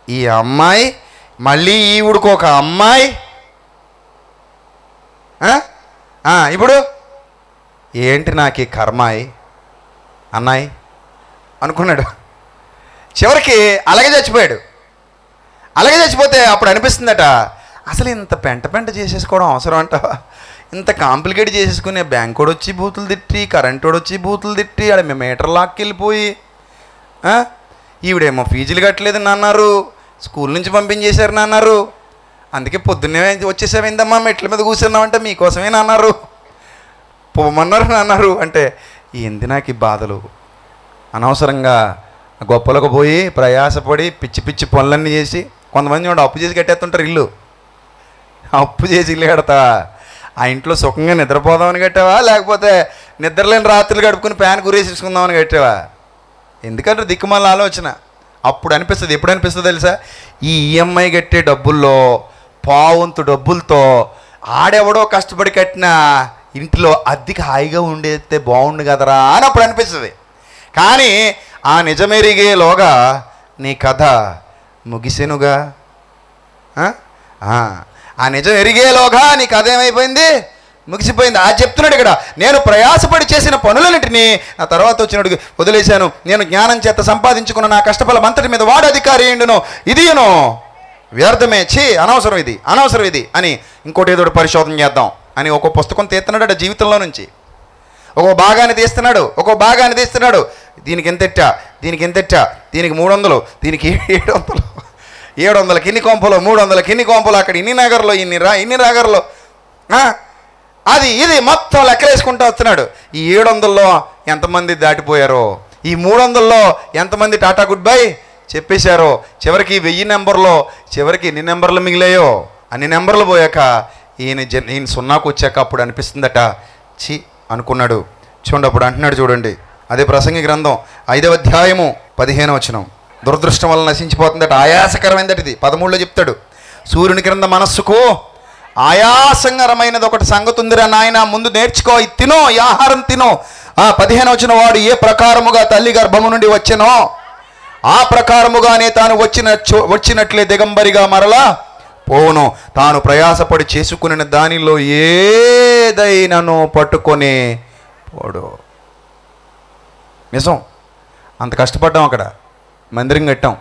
ఈ అమ్మాయి మళ్ళీ ఈవిడికి ఒక అమ్మాయి. ఇప్పుడు? ఏంటి నాకు ఈ కర్మాయి? అన్నాయి. అనుకున్నాడు. చివరికి అలాగే చచ్చిపోయాడు. అలాగే చచ్చిపోతే అప్పుడు అనిపిస్తుందట అసలు ఇంత పెంట పెంట చేసేసుకోవడం అవసరం అంట. ఇంత కాంప్లికేట్ చేసేసుకునే బ్యాంక్ వచ్చి బూతులు తిట్టి కరెంటు వచ్చి బూతులు తిట్టి ఆడ మేము మీటర్ లాక్కెళ్ళిపోయి ఈవిడేమో ఫీజులు కట్టలేదు అన్నారు స్కూల్ నుంచి పంపించేశారు అన్నారు అందుకే పొద్దున్నే వచ్చేసామైందమ్మా మెట్ల మీద కూర్చున్నామంటే మీకోసమే అన్నారు పోమన్నారు అన్నారు అంటే ఏంది నాకు ఈ బాధలు? అనవసరంగా గొప్పలకు పోయి ప్రయాసపడి పిచ్చి పిచ్చి పనులన్నీ చేసి కొంతమంది వాడు అప్పు చేసి కట్టేస్తుంటారు ఇల్లు. అప్పు చేసి ఇల్లు కడతా. ఆ ఇంట్లో సుఖంగా నిద్రపోదామని కట్టావా? లేకపోతే నిద్రలేని రాత్రులు గడుపుకుని ప్యాన్ గురేసేసుకుందామని కట్టావా? ఎందుకంటే దిక్కుమాల ఆలోచన. అప్పుడు అనిపిస్తుంది ఎప్పుడు అనిపిస్తుంది తెలుసా? ఈ ఈఎంఐ కట్టే డబ్బుల్లో పావంతు డబ్బులతో ఆడెవడో కష్టపడి కట్టిన ఇంట్లో అద్దెకి హాయిగా ఉండేస్తే బాగుండు కదరా అని అప్పుడు అనిపిస్తుంది. కానీ ఆ నిజమెరిగేలోగా నీ కథ ముగిసెనుగా. ఆ? ఆ నిజం ఎరిగేలోగా నీ కథ ఏమైపోయింది? ముగిసిపోయింది. ఆ చెప్తున్నాడు ఇక్కడ నేను ప్రయాసపడి చేసిన పనులన్నింటినీ నా తర్వాత వచ్చినట్టు వదిలేశాను. నేను జ్ఞానం చేత సంపాదించుకున్న నా కష్టఫలం అంతటి మీద వాడు అధికారి ఏండును ఇదియును. వ్యర్థమే. ఛీ అనవసరం ఇది అనవసరం ఇది అని ఇంకోటి ఏదో పరిశోధన చేద్దాం అని ఒక పుస్తకం తీస్తున్నాడు జీవితంలో నుంచి. ఒక్కో భాగాన్ని తీస్తున్నాడు ఒక్కో భాగాన్ని తీస్తున్నాడు. దీనికి ఎంతెట్టా? దీనికి ఎంతెట్టా? దీనికి మూడు వందలు దీనికి ఏడు వందలు ఏడు వందలకి ఇన్ని కొంపలు మూడు వందలకి ఇన్ని కొంపలు అక్కడ ఇన్ని నగర్లో ఇన్ని రా ఇన్ని నగర్లో. అది ఇది మొత్తం లెక్కలేసుకుంటూ వస్తున్నాడు. ఈ ఏడు వందల్లో ఎంతమంది దాటిపోయారో? ఈ మూడు వందల్లో ఎంతమంది టాటా గుడ్ బై చెప్పేశారో? చివరికి వెయ్యి నెంబర్లో చివరికి ఎన్ని నెంబర్లు మిగిలాయో? అన్ని నెంబర్లు పోయాక ఈయన జన్ ఈయన సున్నాకు వచ్చాక అప్పుడు అనిపిస్తుందట చి అనుకున్నాడు. చూడండి అప్పుడు అంటున్నాడు చూడండి. అదే ప్రసంగి గ్రంథం ఐదవ అధ్యాయము పదిహేను వచనం. దురదృష్టం వల్ల నశించిపోతుందట ఆయాసకరమైందట ఇది. పదమూడులో చెప్తాడు. సూర్యుని క్రింద మనస్సుకు ఆయాసంగరమైనది ఒకటి సంగతి ఉందిరా నాయన. ముందు నేర్చుకో తినో ఈ ఆహారం తినో. ఆ పదిహేను వచ్చిన వాడు ఏ ప్రకారముగా తల్లి గర్భము నుండి వచ్చెనో ఆ ప్రకారముగానే తాను వచ్చిన వచ్చినట్లే దిగంబరిగా మరలా పోను తాను ప్రయాసపడి చేసుకుని దానిలో ఏదైనాను పట్టుకొని పోడు. నిజం? అంత కష్టపడ్డాం అక్కడ. మందిరం కట్టాం.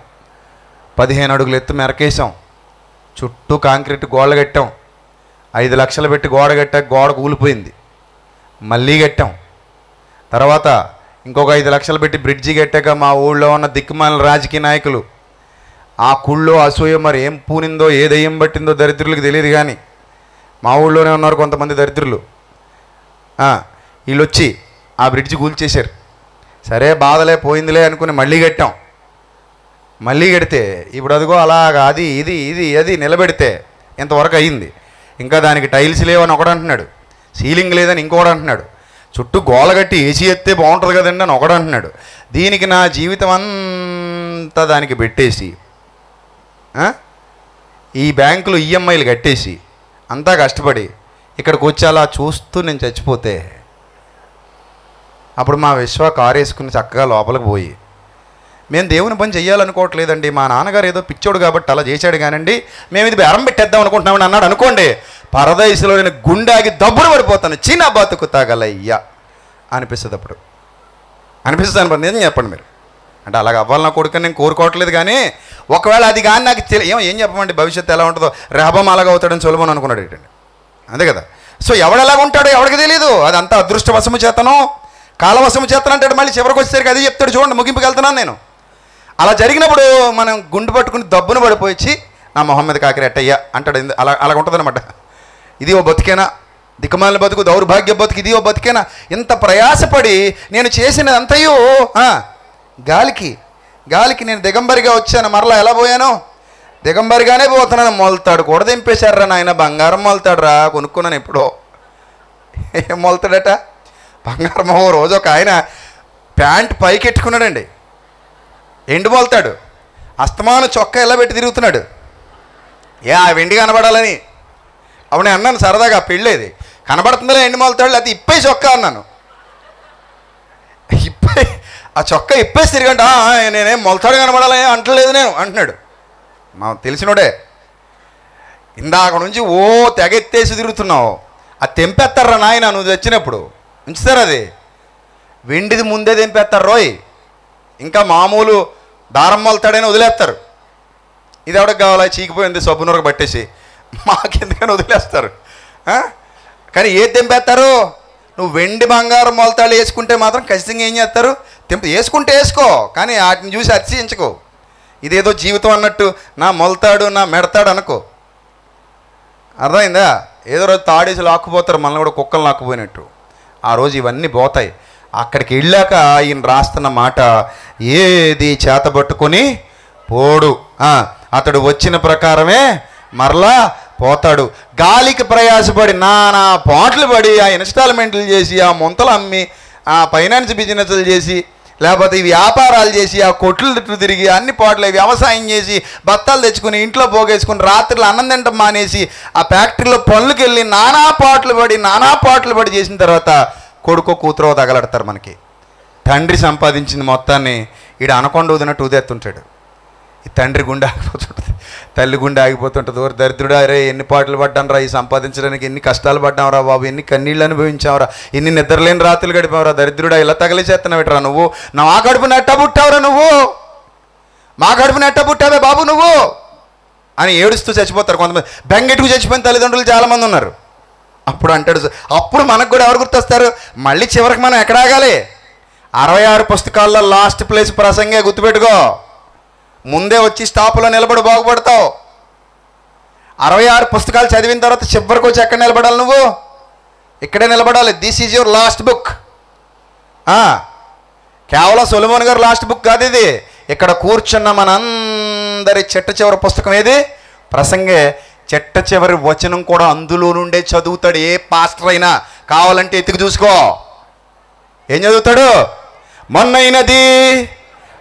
పదిహేను అడుగులు ఎత్తు మెరకేసాం చుట్టూ కాంక్రీట్ గోళ్ళ కట్టాం. ఐదు లక్షలు పెట్టి గోడ కట్టాక గోడ కూలిపోయింది. మళ్ళీ కట్టాం. తర్వాత ఇంకొక ఐదు లక్షలు పెట్టి బ్రిడ్జి కట్టాక మా ఊళ్ళో ఉన్న దిక్కుమాల రాజకీయ నాయకులు ఆ కుళ్ళో అసూయ మరి ఏం పూనిందో ఏ దయ్యం పట్టిందో దరిద్రులకు తెలియదు కానీ మా ఊళ్ళోనే ఉన్నారు కొంతమంది దరిద్రులు. వీళ్ళొచ్చి వీళ్ళు వచ్చి ఆ బ్రిడ్జి కూల్చేశారు. సరే బాధలే పోయిందిలే అనుకుని మళ్ళీ కట్టాం. మళ్ళీ కడితే ఇప్పుడు అదిగో అలాగా అది ఇది ఇది అది నిలబెడితే ఇంతవరకు అయ్యింది ఇంకా దానికి టైల్స్ లేవని ఒకడు అంటున్నాడు. సీలింగ్ లేదని ఇంకోటి అంటున్నాడు. చుట్టూ గోల కట్టి ఏసీ ఎత్తే బాగుంటుంది కదండి అని ఒకడు అంటున్నాడు. దీనికి నా జీవితం అంతా దానికి పెట్టేసి ఈ బ్యాంకులో ఈఎంఐలు కట్టేసి అంతా కష్టపడి ఇక్కడికి వచ్చి అలా చూస్తూ నేను చచ్చిపోతే అప్పుడు మా విశ్వ కారు వేసుకుని చక్కగా లోపలికి పోయి మేము దేవుని పని చేయాలనుకోవట్లేదండి మా నాన్నగారు ఏదో పిచ్చోడు కాబట్టి అలా చేశాడు కానండి. మేము ఇది బేరం పెట్టేద్దాం అనుకుంటున్నామని అన్నాడు అనుకోండి. పరదేశంలో నేను గుండాగి దబ్బులు పడిపోతాను. చిన్న బతుకు తాగలయ్యా అనిపిస్తుంది అప్పుడు. అనిపిస్తుంది అనుకుంది నిజం చెప్పండి మీరు. అంటే అలాగ అవ్వాలి నా కొడుకు నేను కోరుకోవట్లేదు కానీ ఒకవేళ అది కానీ నాకు తెలి ఏం ఏం చెప్పమండి? భవిష్యత్తు ఎలా ఉంటుందో. రెహబం అలాగ అవుతాడని సులభం అనుకున్నాడు ఏంటండి? అంతే కదా. సో ఎవడు ఎలాగ ఉంటాడో ఎవరికి తెలియదు అది అదృష్టవశము చేతను కాలవశము చేతను అంటాడు మళ్ళీ చివరికి వచ్చేసరికి అది చెప్తాడు. చూడండి ముగింపుకి వెళ్తున్నాను నేను. అలా జరిగినప్పుడు మనం గుండు పట్టుకుని దబ్బును పడిపోయి నా మొహమ్మద్ కాకిరి అట్టయ్య అంటాడు అలా అలా ఉంటుందన్నమాట. ఇది ఓ బతికేనా? దిక్కుమాలిన బతుకు దౌర్భాగ్య బతుకు ఇది ఓ బతికేనా? ఇంత ప్రయాసపడి నేను చేసినదంతయు గాలికి గాలికి నేను దిగంబరిగా వచ్చాను మరలా ఎలా పోయాను? దిగంబరిగానే పోతున్నాను. మొలతాడు కూడా దింపేశారా నాయన బంగారం మొలతాడురా కొనుక్కున్నాను ఎప్పుడో. ఏం మొలతాడట? బంగారం ఓ రోజు ఒక ఆయన ప్యాంట్ పైకి ఎట్టుకున్నాడండి ఎండు మొలతాడు చొక్కా ఎలా పెట్టి తిరుగుతున్నాడు? ఏ ఆ వెండి కనబడాలని. అవును అన్నాను సరదాగా పెళ్ళేది. కనబడుతుందిలే ఎండు మొలతాడు అది ఇప్పే చొక్కా అన్నాను. ఇప్పే ఆ చొక్కా ఇప్పేసి తిరిగంట నేనేం మొలతాడు కనబడాలని అంటలేదు నేను అంటున్నాడు. మా తెలిసినోడే ఇందాక నుంచి ఓ తెగెత్తేసి తిరుగుతున్నావు. అది తెంపేస్తారా నాయన నువ్వు తెచ్చినప్పుడు ఉంచుతారు అది? వెండిది ముందే తెంపేస్తారు రోయ్? ఇంకా మామూలు దారం మొలతాడని వదిలేస్తారు. ఇది ఎవడికి కావాలా? చీకిపోయింది సబ్బునూరకు పట్టేసి. మాకెందుకని వదిలేస్తారు. కానీ ఏది తెంపేస్తారు? నువ్వు వెండి బంగారం మొలతాడు వేసుకుంటే మాత్రం ఖచ్చితంగా ఏం చేస్తారు? తెంప వేసుకుంటే వేసుకో కానీ వాటిని చూసి అతిశయించుకో. ఇదేదో జీవితం అన్నట్టు నా మొలతాడు నా మెడతాడు అనుకో. అర్థమైందా? ఏదో రోజు తాడేసి లాక్కుపోతారు మనల్ని కూడా కుక్కలు లాక్కుపోయినట్టు. ఆ రోజు ఇవన్నీ పోతాయి. అక్కడికి వెళ్ళాక ఈయన రాస్తున్న మాట ఏది చేతబట్టుకొని పోడు. అతడు వచ్చిన ప్రకారమే మరలా పోతాడు. గాలికి ప్రయాసపడి నానా పాటలు పడి ఆ ఇన్స్టాల్మెంట్లు చేసి ఆ ముంతలు అమ్మి ఆ ఫైనాన్స్ బిజినెస్లు చేసి లేకపోతే ఈ వ్యాపారాలు చేసి ఆ కొట్లు చుట్టూ తిరిగి అన్ని పాటలు వ్యవసాయం చేసి బత్తాలు తెచ్చుకుని ఇంట్లో పోగేసుకుని రాత్రులు అన్నం తింటం మానేసి ఆ ఫ్యాక్టరీలో పనులకు వెళ్ళి నానా పాటలు పడి నానా పాటలు పడి చేసిన తర్వాత కొడుకో కూతురో తగలడతారు మనకి. తండ్రి సంపాదించింది మొత్తాన్ని ఈడ అనకొండ వదినట్టు ఉదేస్తుంటాడు ఈ తండ్రి గుండె ఆగిపోతుంటుంది. తల్లి గుండె ఆగిపోతుంటుంది. ఓరి దరిద్రుడా రే ఎన్ని పాటలు పడ్డానరా ఈ సంపాదించడానికి ఎన్ని కష్టాలు పడ్డావురా బాబు ఎన్ని కన్నీళ్ళు అనుభవించావురా ఎన్ని నిద్రలేని రాత్రులు గడిపావురా దరిద్రుడా ఇలా తగిలేసేస్తున్నావుట్రా నువ్వు. నా మా కడుపు నెట్ట పుట్టావురా నువ్వు. మా కడుపు నెట్ట పుట్టావే బాబు నువ్వు. అని ఏడుస్తూ చచ్చిపోతారు కొంతమంది. బెంగెట్టుకు చచ్చిపోయిన తల్లిదండ్రులు చాలామంది ఉన్నారు. అప్పుడు అంటాడు అప్పుడు మనకు కూడా ఎవరు గుర్తొస్తారు? మళ్ళీ చివరికి మనం ఎక్కడ ఆగాలి? అరవై ఆరు పుస్తకాల్లో లాస్ట్ ప్లేస్ ప్రసంగే గుర్తుపెట్టుకో. ముందే వచ్చి స్టాపులో నిలబడి బాగుపడతావు. అరవై ఆరు పుస్తకాలు చదివిన తర్వాత చివరికి వచ్చి ఎక్కడ నిలబడాలి నువ్వు? ఇక్కడే నిలబడాలి. This is your last book కేవలం సొలిమోన్ గారు లాస్ట్ బుక్ కాదు ఇది. ఇక్కడ కూర్చున్న మనందరి చెట్టు చివరి పుస్తకం ఏది? ప్రసంగే చెట్ట చివరి వచనం కూడా అందులో నుండే చదువుతాడు. ఏ పాస్టర్ అయినా కావాలంటే ఎతికి చూసుకో. ఏం చదువుతాడు? మొన్నైనది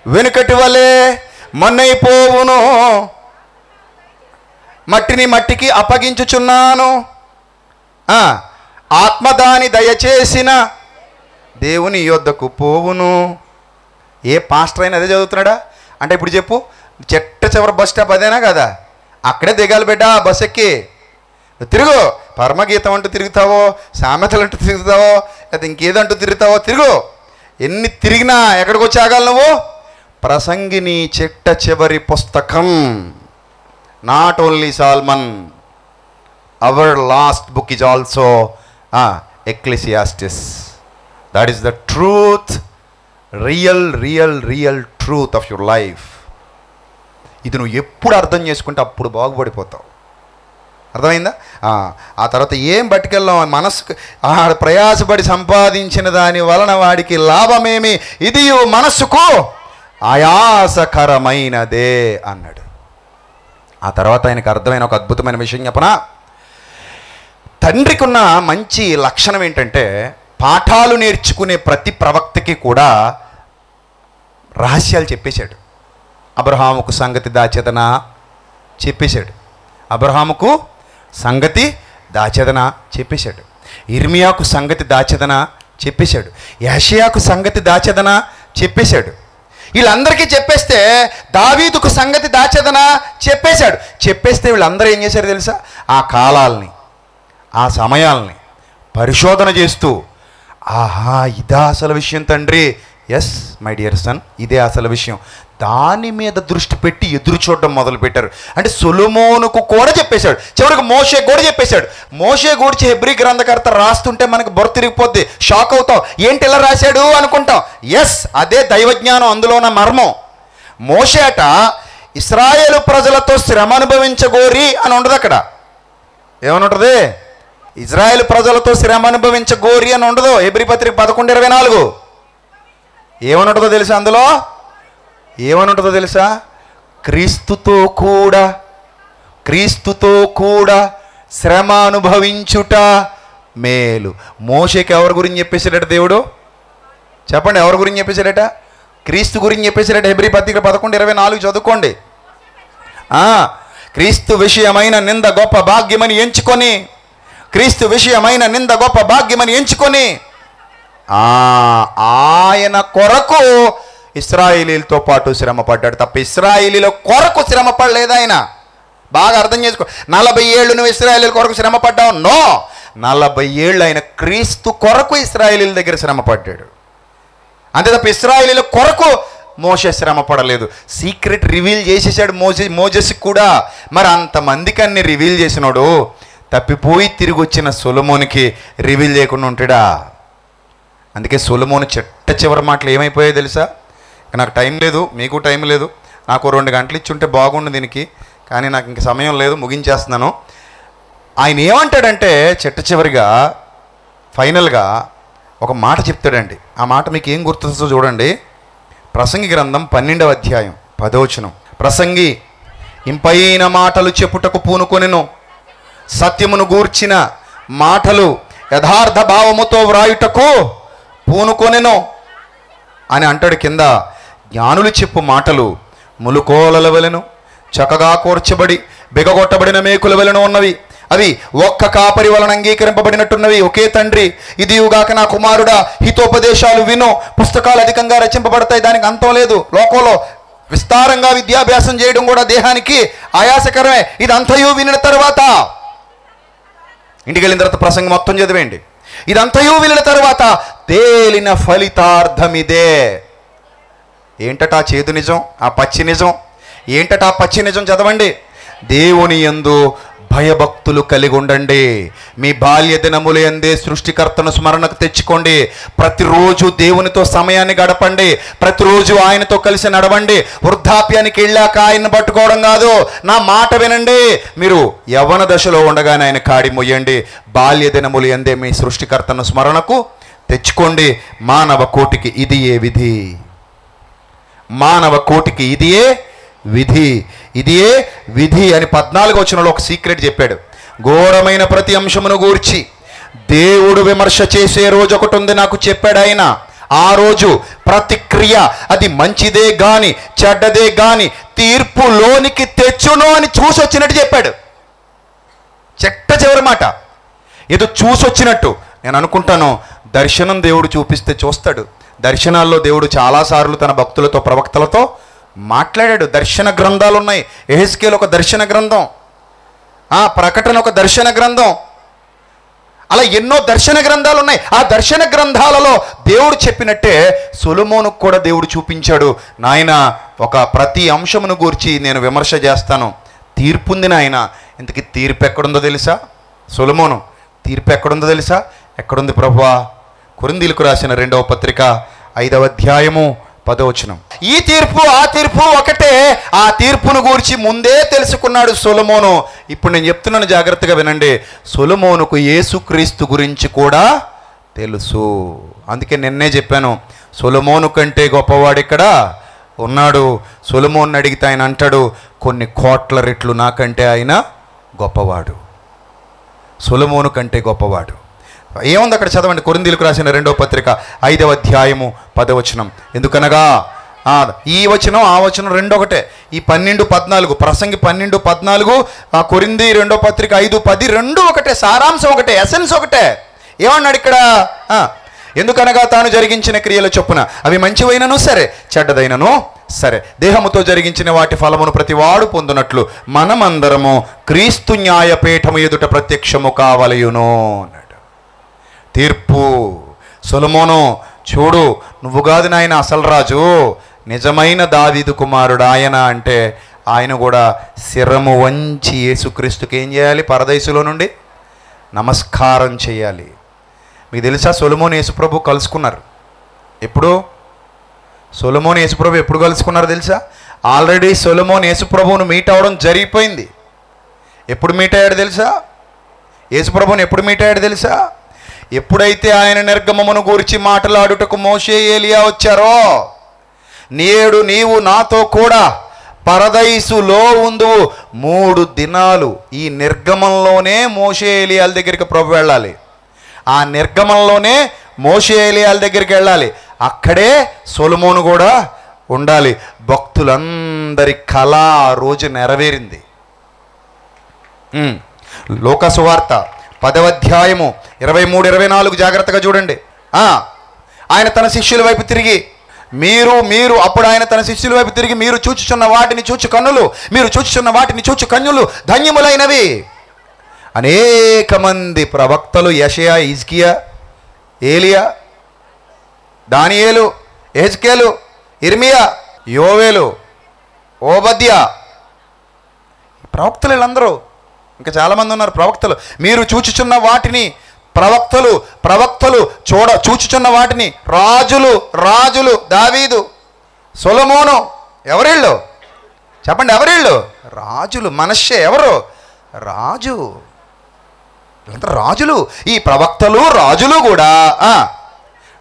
వెనుకటి వలె మొన్నైపోవును. మట్టిని మట్టికి అప్పగించుచున్నాను. ఆత్మదాని దయచేసిన దేవుని యొద్దకు పోవును. ఏ పాస్టర్ అయినా అదే చదువుతున్నాడా? అంటే ఇప్పుడు చెప్పు చెట్ట చివరి బస్ స్టాప్ అదేనా కదా? అక్కడే దిగాలి బిడ్డ బస్ ఎక్కి. తిరుగు. పరమగీతం అంటూ తిరుగుతావో సామెతలు అంటూ తిరుగుతావో లేదా ఇంకేదంటూ తిరుగుతావో తిరుగు. ఎన్ని తిరిగినా ఎక్కడికి వచ్చి ఆగాలి నువ్వు? ప్రసంగిని చెట్ట చివరి పుస్తకం. Not only Solomon our last book is also Ecclesiastes that is the truth real real real truth of your life ఇది నువ్వు ఎప్పుడు అర్థం చేసుకుంటే అప్పుడు బాగుపడిపోతావు. అర్థమైందా? ఆ, తర్వాత ఏం పట్టుకెళ్ళాం మనసుకు ఆ ప్రయాసపడి సంపాదించిన దాని వలన వాడికి లాభమేమి? ఇది మనస్సుకు ఆయాసకరమైనదే అన్నాడు. ఆ తర్వాత ఆయనకు అర్థమైన ఒక అద్భుతమైన విషయం చెప్పనా? తండ్రికి ఉన్న మంచి లక్షణం ఏంటంటే పాఠాలు నేర్చుకునే ప్రతి ప్రవక్తకి కూడా రహస్యాలు చెప్పేశాడు. అబ్రహాముకు సంగతి దాచేదనా చెప్పేశాడు. అబ్రహాముకు సంగతి దాచేదనా చెప్పేశాడు. ఇర్మియాకు సంగతి దాచేదనా చెప్పేశాడు. యాషియాకు సంగతి దాచేదనా చెప్పేశాడు. వీళ్ళందరికీ చెప్పేస్తే దావీదుకు సంగతి దాచేదనా చెప్పేశాడు. చెప్పేస్తే వీళ్ళందరూ ఏం చేశారు తెలుసా? ఆ కాలాల్ని ఆ సమయాల్ని పరిశోధన చేస్తూ ఆహా ఇదా అసలు విషయం తండ్రి. ఎస్ మై డియర్ సన్ ఇదే అసలు విషయం. దాని మీద దృష్టి పెట్టి ఎదురు చూడడం మొదలు పెట్టారు అంటే సులుమోనుకు కూడా చెప్పేశాడు. చివరికి మోషే కూడా చెప్పేశాడు. మోషే గురించి హెబ్రి గ్రంథకర్త రాస్తుంటే మనకి బొర తిరిగిపోద్ది. షాక్ అవుతాం. ఏంటి ఇలా రాశాడు అనుకుంటాం. ఎస్ అదే దైవజ్ఞానం అందులోన మర్మం. మోషే అట ఇస్రాయేలు ప్రజలతో శ్రమ అనుభవించగోరి అని ఉండదు అక్కడ. ఏమనుంటుంది? ఇజ్రాయేల్ ఇజ్రాయెల్ ప్రజలతో శ్రమ అనుభవించగోరి అని ఉండదు. ఎబ్రి పత్రిక పదకొండు ఇరవై నాలుగు. ఏమనుంటుందో తెలుసు అందులో? ఏమని ఉంటుందో తెలుసా? క్రీస్తుతో కూడా క్రీస్తుతో కూడా శ్రమ అనుభవించుట మేలు. మోషకి ఎవరి గురించి చెప్పేశాడట దేవుడు? చెప్పండి ఎవరి గురించి చెప్పేశాడట? క్రీస్తు గురించి చెప్పేశాడట. హెబ్రి పత్రిక పదకొండు ఇరవై నాలుగు చదువుకోండి. ఆ, క్రీస్తు విషయమైన నింద గొప్ప భాగ్యమని ఎంచుకొని క్రీస్తు విషయమైన నింద గొప్ప భాగ్యమని ఎంచుకొని ఆ, ఆయన కొరకు ఇస్రాయిలీలతో పాటు శ్రమ పడ్డాడు తప్ప ఇస్రాయిలీల కొరకు శ్రమ పడలేదు ఆయన. బాగా అర్థం చేసుకో. నలభై ఏళ్ళు నువ్వు ఇస్రాయేలీల కొరకు శ్రమ పడ్డావు నో. నలభై ఏళ్ళు ఆయన క్రీస్తు కొరకు ఇస్రాయిలీల దగ్గర శ్రమ పడ్డాడు అంతే తప్ప ఇస్రాయిలీల కొరకు మోసే శ్రమ పడలేదు సీక్రెట్ రివీల్ చేసేసాడు మోజే మోజెస్ కూడా. మరి అంతమందికి అన్ని రివీల్ చేసినాడు తప్పిపోయి తిరిగి వచ్చిన సొలమోనికి రివీల్ చేయకుండా ఉంటాడా? అందుకే సొలమోను చెట్ట చివరి మాటలు ఏమైపోయాయో తెలుసా? నాకు టైం లేదు మీకు టైం లేదు. నాకు రెండు గంటలు ఇచ్చి ఉంటే బాగుండు దీనికి కానీ నాకు ఇంక సమయం లేదు ముగించేస్తున్నాను. ఆయన ఏమంటాడంటే చెట్ట చివరిగా ఫైనల్గా ఒక మాట చెప్తాడండి. ఆ మాట మీకు ఏం గుర్తుందో చూడండి. ప్రసంగి గ్రంథం పన్నెండవ అధ్యాయం పదవచనం ప్రసంగి ఇంపైన మాటలు చెప్పుటకు పూనుకొనెను. సత్యమును గూర్చిన మాటలు యథార్థ భావముతో వ్రాయుటకు పూనుకొనెను. అని అంటాడు కింద జ్ఞానులు చెప్పు మాటలు ములుకోలల వలెను చక్కగా కూర్చబడి బిగగొట్టబడిన మేకుల వలన ఉన్నవి. అవి ఒక్క కాపరి వలన అంగీకరింపబడినట్టున్నవి. ఒకే తండ్రి ఇదియుగాక నా కుమారుడా హితోపదేశాలు విను. పుస్తకాలు అధికంగా రచింపబడతాయి దానికి అంతం లేదు. లోకంలో విస్తారంగా విద్యాభ్యాసం చేయడం కూడా దేహానికి ఆయాసకరమే. ఇది అంతయు వినిన తర్వాత. ఇంటికి వెళ్ళిన తర్వాత ప్రసంగం మొత్తం చదివేయండి. ఇదంతయు వినిన తర్వాత తేలిన ఫలితార్థమిదే. ఏంటట ఆ చేదు నిజం? ఆ పచ్చి నిజం? ఏంటట ఆ పచ్చి నిజం చదవండి? దేవుని యందు భయభక్తులు కలిగి ఉండండి మీ బాల్య దినములు ఎందే సృష్టికర్తను స్మరణకు తెచ్చుకోండి. ప్రతిరోజు దేవునితో సమయాన్ని గడపండి. ప్రతిరోజు ఆయనతో కలిసి నడవండి. వృద్ధాప్యానికి వెళ్ళాక ఆయన్ని పట్టుకోవడం కాదు. నా మాట వినండి. మీరు యవ్వన దశలో ఉండగానే ఆయన కాడి మొయ్యండి. బాల్య దినములు ఎందే మీ సృష్టికర్తను స్మరణకు తెచ్చుకోండి. మానవ కోటికి ఇది ఏ విధి? మానవ కోటికి ఇదియే విధి. ఇదియే విధి అని పద్నాలుగు వచనంలో ఒక సీక్రెట్ చెప్పాడు. ఘోరమైన ప్రతి అంశమును గూర్చి దేవుడు విమర్శ చేసే రోజు ఒకటి ఉంది నాకు చెప్పాడు ఆయన. ఆ రోజు ప్రతిక్రియ అది మంచిదే గాని చెడ్డదే గాని తీర్పులోనికి తెచ్చును అని చూసి వచ్చినట్టు చెప్పాడు. చెట్ట చివరి మాట. ఏదో చూసొచ్చినట్టు నేను అనుకుంటాను దర్శనం దేవుడు చూపిస్తే చూస్తాడు. దర్శనాల్లో దేవుడు చాలాసార్లు తన భక్తులతో ప్రవక్తలతో మాట్లాడాడు. దర్శన గ్రంథాలు ఉన్నాయి ఎహెస్కేల్ ఒక దర్శన గ్రంథం. ఆ ప్రకటన ఒక దర్శన గ్రంథం. అలా ఎన్నో దర్శన గ్రంథాలు ఉన్నాయి ఆ దర్శన గ్రంథాలలో దేవుడు చెప్పినట్టే సొలమోనుకు కూడా దేవుడు చూపించాడు. నాయన ఒక ప్రతి అంశమును గూర్చి నేను విమర్శ చేస్తాను. తీర్పుంది నాయన. ఇంతకీ తీర్పు ఎక్కడుందో తెలుసా? సొలమోను తీర్పు ఎక్కడుందో తెలుసా? ఎక్కడుంది ప్రభువా? కొరిందీలకు రాసిన రెండవ పత్రిక ఐదవ అధ్యాయము పదవచనం. ఈ తీర్పు ఆ తీర్పు ఒకటే. ఆ తీర్పును గూర్చి ముందే తెలుసుకున్నాడు సొలమోను. ఇప్పుడు నేను చెప్తున్నాను జాగ్రత్తగా వినండి. సొలమోనుకు యేసుక్రీస్తు గురించి కూడా తెలుసు. అందుకే నిన్నే చెప్పాను సొలమోను కంటే గొప్పవాడు ఇక్కడ ఉన్నాడు. సొలమోన్ అడిగితే ఆయన అంటాడు కొన్ని కోట్ల రెట్లు నాకంటే ఆయన గొప్పవాడు. సొలమోను కంటే గొప్పవాడు. ఏముంది అక్కడ చదవండి? కొరిందీలకు రాసిన రెండవ పత్రిక ఐదవ అధ్యాయము పదవచనం ఎందుకనగా ఈ వచనం ఆ వచనం రెండొకటే. ఒకటే ఈ పన్నెండు పద్నాలుగు ప్రసంగి పన్నెండు పద్నాలుగు ఆ కొరింది రెండో పత్రిక ఐదు పది రెండు ఒకటే సారాంశం ఒకటే ఎసెన్స్ ఒకటే. ఏమన్నాడు ఇక్కడ? ఎందుకనగా తాను జరిగించిన క్రియల చొప్పున అవి మంచివైనను సరే చెడ్డదైనను సరే. దేహముతో జరిగించిన వాటి ఫలమును ప్రతివాడు పొందునట్లు మనమందరము క్రీస్తు న్యాయపీఠము ఎదుట ప్రత్యక్షము కావలయును అన్నాడు. తీర్పు. సొలమోను చూడు నువ్వు కాదు నాయన అసలు రాజు నిజమైన దావీదు కుమారుడు ఆయన అంటే ఆయన కూడా శిరము వంచి యేసుక్రీస్తుకి ఏం చేయాలి? పరదేశులో నుండి నమస్కారం చేయాలి. మీకు తెలుసా సొలమోన్ యేసుప్రభు కలుసుకున్నారు. ఎప్పుడు? సొలమోన్ యేసుప్రభు ఎప్పుడు కలుసుకున్నారు తెలుసా? ఆల్రెడీ సొలమోన్ యేసుప్రభువును మీట్ అవ్వడం జరిగిపోయింది. ఎప్పుడు మీట్ అయ్యాడు తెలుసా? యేసుప్రభుని ఎప్పుడు మీట్ అయ్యాడు తెలుసా? ఎప్పుడైతే ఆయన నిర్గమమును గురించి మాట్లాడుటకు మోషే ఏలియా వచ్చారో నేడు నీవు నాతో కూడా పరదైసులో ఉందువు మూడు దినాలు ఈ నిర్గమంలోనే మోషే ఏలియాల దగ్గరికి ప్రభు వెళ్ళాలి. ఆ నిర్గమంలోనే మోషే ఏలియాల దగ్గరికి వెళ్ళాలి. అక్కడే సొలమోను కూడా ఉండాలి. భక్తులందరి కళ ఆ రోజు నెరవేరింది. ఉమ్. లోకసువార్త. పదవ అధ్యాయము ఇరవై మూడు ఇరవై నాలుగు జాగ్రత్తగా చూడండి. ఆయన తన శిష్యుల వైపు తిరిగి మీరు మీరు అప్పుడు ఆయన తన శిష్యుల వైపు తిరిగి మీరు చూచుచున్న వాటిని చూచు కన్నులు మీరు చూచుచున్న వాటిని చూచు కన్నులు ధన్యములైనవి. అనేక మంది ప్రవక్తలు యషయా ఇజ్కియా ఏలియా దానియేలు ఎహెజ్కేలు ఇర్మియా యోవేలు ఓబద్య. ప్రవక్తలు వీళ్ళందరూ ఇంకా చాలామంది ఉన్నారు ప్రవక్తలు. మీరు చూచుచున్న వాటిని ప్రవక్తలు ప్రవక్తలు చూడ చూచుచున్న వాటిని రాజులు రాజులు దావీదు సొలమోను ఎవరిళ్ళు? చెప్పండి ఎవరిళ్ళు? రాజులు మనషే ఎవరు? రాజు. వీళ్ళంతా రాజులు. ఈ ప్రవక్తలు రాజులు కూడా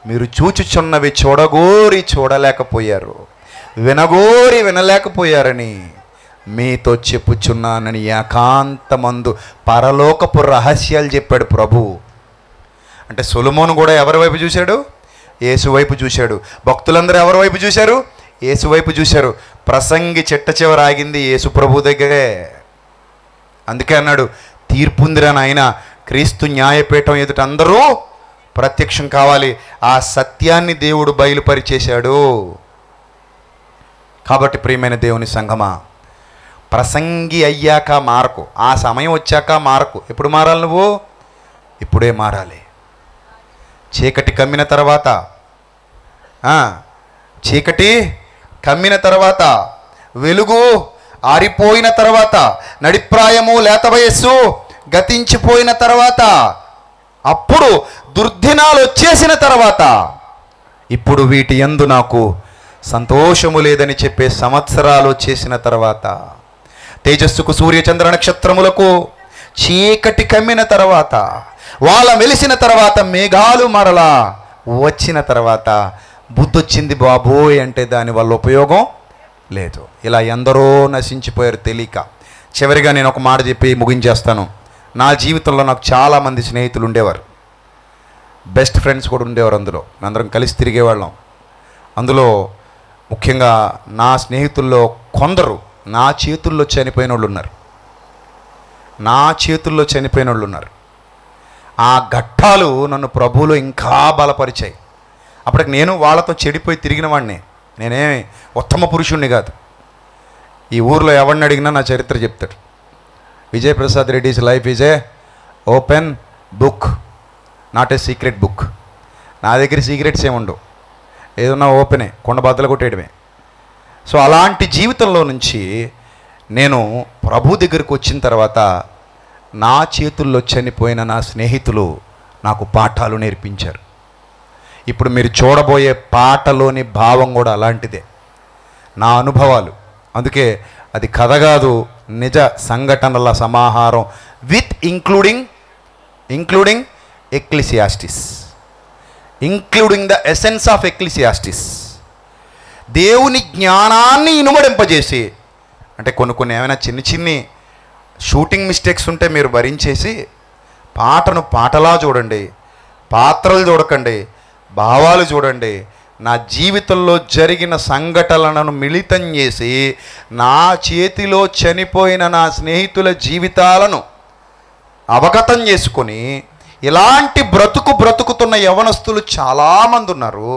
మీరు చూచుచున్నవి చూడగోరి చూడలేకపోయారు. వినగోరి వినలేకపోయారని. మీతో చెప్పుచున్నానని ఏకాంతమందు పరలోకపు రహస్యాలు చెప్పాడు ప్రభు. అంటే సొలమోను కూడా ఎవరి వైపు చూశాడు? యేసు వైపు చూశాడు. భక్తులందరూ ఎవరి వైపు చూశారు? యేసు వైపు చూశారు. ప్రసంగి చిట్ట చివర ఆగింది యేసు ప్రభు దగ్గరే. అందుకే అన్నాడు తీర్పుందిరా నాయన క్రీస్తు న్యాయపీఠం ఎదుట అందరూ ప్రత్యక్షం కావాలి. ఆ సత్యాన్ని దేవుడు బయలుపరిచేశాడు. కాబట్టి ప్రియమైన దేవుని సంఘమా ప్రసంగి అయ్యాక మారకు. ఆ సమయం వచ్చాక మారకు. ఎప్పుడు మారాలి నువ్వు? ఇప్పుడే మారాలి. చీకటి కమ్మిన తర్వాత. చీకటి కమ్మిన తర్వాత. వెలుగు ఆరిపోయిన తర్వాత. నడిప్రాయము లేత వయస్సు గతించిపోయిన తర్వాత. అప్పుడు దుర్దినాలు వచ్చేసిన తర్వాత. ఇప్పుడు వీటి యందు నాకు సంతోషము లేదని చెప్పే సంవత్సరాలు చేసిన తర్వాత. తేజస్సుకు సూర్యచంద్ర నక్షత్రములకు చీకటి కమ్మిన తర్వాత వాళ్ళ వెలిసిన తర్వాత మేఘాలు మరలా. వచ్చిన తర్వాత బుద్ధొచ్చింది బాబోయ్ అంటే దానివల్ల ఉపయోగం లేదు. ఇలా ఎందరో నశించిపోయారు తెలియక. చివరిగా నేను ఒక మాట చెప్పి ముగించేస్తాను. నా జీవితంలో నాకు చాలామంది స్నేహితులు ఉండేవారు. బెస్ట్ ఫ్రెండ్స్ కూడా ఉండేవారు అందులో. అందరం కలిసి తిరిగేవాళ్ళం. అందులో ముఖ్యంగా నా స్నేహితుల్లో కొందరు నా చేతుల్లో చనిపోయిన వాళ్ళు ఉన్నారు. నా చేతుల్లో చనిపోయిన వాళ్ళు ఉన్నారు. ఆ ఘట్టాలు నన్ను ప్రభువులో ఇంకా బలపరిచాయి. అప్పటికి నేను వాళ్ళతో చెడిపోయి తిరిగిన వాడిని నేనేమి ఉత్తమ పురుషుణ్ణి కాదు. ఈ ఊర్లో ఎవరిని అడిగినా నా చరిత్ర చెప్తాడు. Vijay Prasad Reddy's life is a open book not a secret book. నా దగ్గర సీక్రెట్స్ ఏముండవు. ఏదన్నా ఓపెనే కొండ బద్దలు కొట్టేయడమే. సో అలాంటి జీవితంలో నుంచి నేను ప్రభు దగ్గరికి వచ్చిన తర్వాత నా చేతుల్లో చనిపోయిన నా స్నేహితులు నాకు పాఠాలు నేర్పించారు. ఇప్పుడు మీరు చూడబోయే పాటలోని భావం కూడా అలాంటిదే. నా అనుభవాలు. అందుకే అది కథ కాదు నిజ సంఘటనల సమాహారం with including including Ecclesiastes. Including the essence of Ecclesiastes. దేవుని జ్ఞానాన్ని ఇనుమడింపజేసి అంటే కొన్ని కొన్ని ఏమైనా చిన్న చిన్ని షూటింగ్ మిస్టేక్స్ ఉంటే మీరు భరించేసి పాటను పాటలా చూడండి పాత్రలు చూడకండి భావాలు చూడండి నా జీవితంలో జరిగిన సంఘటనలను మిళితం చేసి నా చేతిలో చనిపోయిన నా స్నేహితుల జీవితాలను అవగతం చేసుకొని ఇలాంటి బ్రతుకు బ్రతుకుతున్న యవనస్తులు చాలామంది ఉన్నారు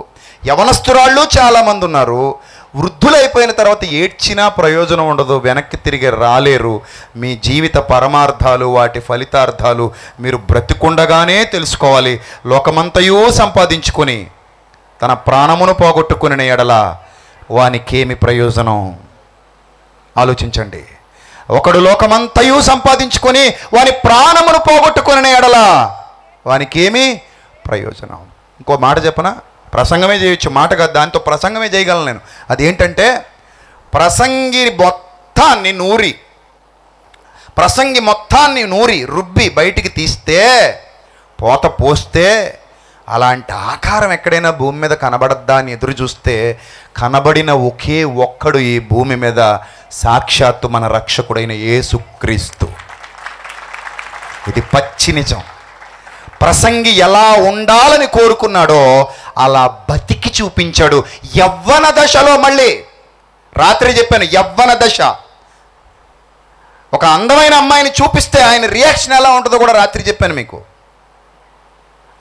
యవనస్తురాళ్ళు చాలామంది ఉన్నారు వృద్ధులైపోయిన తర్వాత ఏడ్చినా ప్రయోజనం ఉండదు వెనక్కి తిరిగి రాలేరు. మీ జీవిత పరమార్థాలు వాటి ఫలితార్థాలు మీరు బ్రతికుండగానే తెలుసుకోవాలి. లోకమంతయూ సంపాదించుకొని తన ప్రాణమును పోగొట్టుకుని ఎడల వానికేమి ప్రయోజనం? ఆలోచించండి. ఒకడు లోకమంతయు సంపాదించుకొని వాని ప్రాణమును పోగొట్టుకుని ఎడల వానికేమి ప్రయోజనం? ఇంకో మాట చెప్పనా? ప్రసంగమే చేయొచ్చు మాట కాదు దాంతో ప్రసంగమే చేయగలను నేను. అదేంటంటే ప్రసంగి మొత్తాన్ని నూరి. ప్రసంగి మొత్తాన్ని నూరి రుబ్బి బయటికి తీస్తే పోత పోస్తే అలాంటి ఆకారం ఎక్కడైనా భూమి మీద కనబడద్దా అని ఎదురు చూస్తే కనబడిన ఒకే ఒక్కడు ఈ భూమి మీద సాక్షాత్తు మన రక్షకుడైన యేసుక్రీస్తు. ఇది పచ్చి నిజం. ప్రసంగి ఎలా ఉండాలని కోరుకున్నాడో అలా బతికి చూపించాడు. యవ్వన దశలో మళ్ళీ రాత్రి చెప్పాను యవ్వన దశ. ఒక అందమైన అమ్మాయిని చూపిస్తే ఆయన రియాక్షన్ ఎలా ఉంటుందో కూడా రాత్రి చెప్పాను మీకు.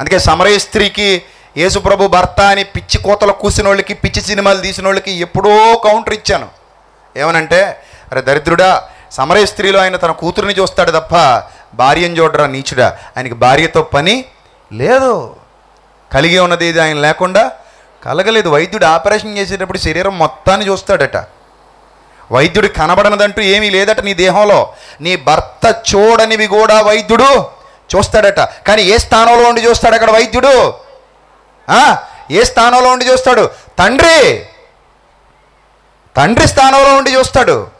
అందుకే సమరయ స్త్రీకి యేసుప్రభు భర్త అని పిచ్చి కోతలు కూసిన వాళ్ళకి పిచ్చి సినిమాలు తీసిన వాళ్ళకి ఎప్పుడో కౌంటర్ ఇచ్చాను. ఏమనంటే అరే దరిద్రుడా సమరయ స్త్రీలో ఆయన తన కూతురిని చూస్తాడు తప్ప భార్యను చూడరా నీచుడా? ఆయనకి భార్యతో పని లేదు. కలిగి ఉన్నది ఇది ఆయన లేకుండా? కలగలేదు. వైద్యుడు ఆపరేషన్ చేసేటప్పుడు శరీరం మొత్తాన్ని చూస్తాడట. వైద్యుడు కనబడనదంటూ ఏమీ లేదట నీ దేహంలో. నీ భర్త చూడనివి కూడా వైద్యుడు చూస్తాడట. కానీ ఏ స్థానంలో ఉండి చూస్తాడు అక్కడ వైద్యుడు? ఏ స్థానంలో ఉండి చూస్తాడు? తండ్రి. తండ్రి స్థానంలో ఉండి చూస్తాడు.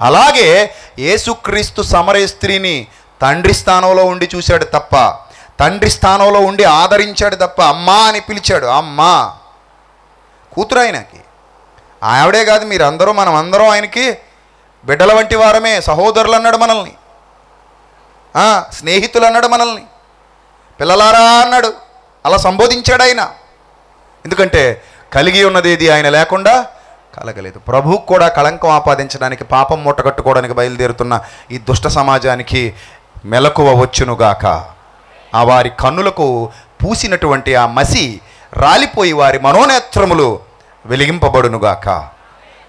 అలాగే యేసుక్రీస్తు సమరయ స్త్రీని తండ్రి స్థానంలో ఉండి చూశాడు తప్ప తండ్రి స్థానంలో ఉండి ఆదరించాడు తప్ప అమ్మా అని పిలిచాడు. అమ్మా! కూతురు ఆయనకి. ఆవిడే కాదు మీరందరూ మనం అందరం ఆయనకి బిడ్డల వంటి వారమే. సహోదరులు అన్నాడు మనల్ని. స్నేహితులు అన్నాడు మనల్ని. పిల్లలారా అన్నాడు. అలా సంబోధించాడు ఆయన. ఎందుకంటే కలిగి ఉన్నది ఏది? ఆయన లేకుండా కలగలేదు. ప్రభువుకు కూడా కళంకం ఆపాదించడానికి పాపం మూటగట్టుకోవడానికి బయలుదేరుతున్న ఈ దుష్ట సమాజానికి మెలకువ వచ్చునుగాక. ఆ వారి కన్నులకు పూసినటువంటి ఆ మసి రాలిపోయి వారి మనోనేత్రములు వెలిగింపబడునుగాక.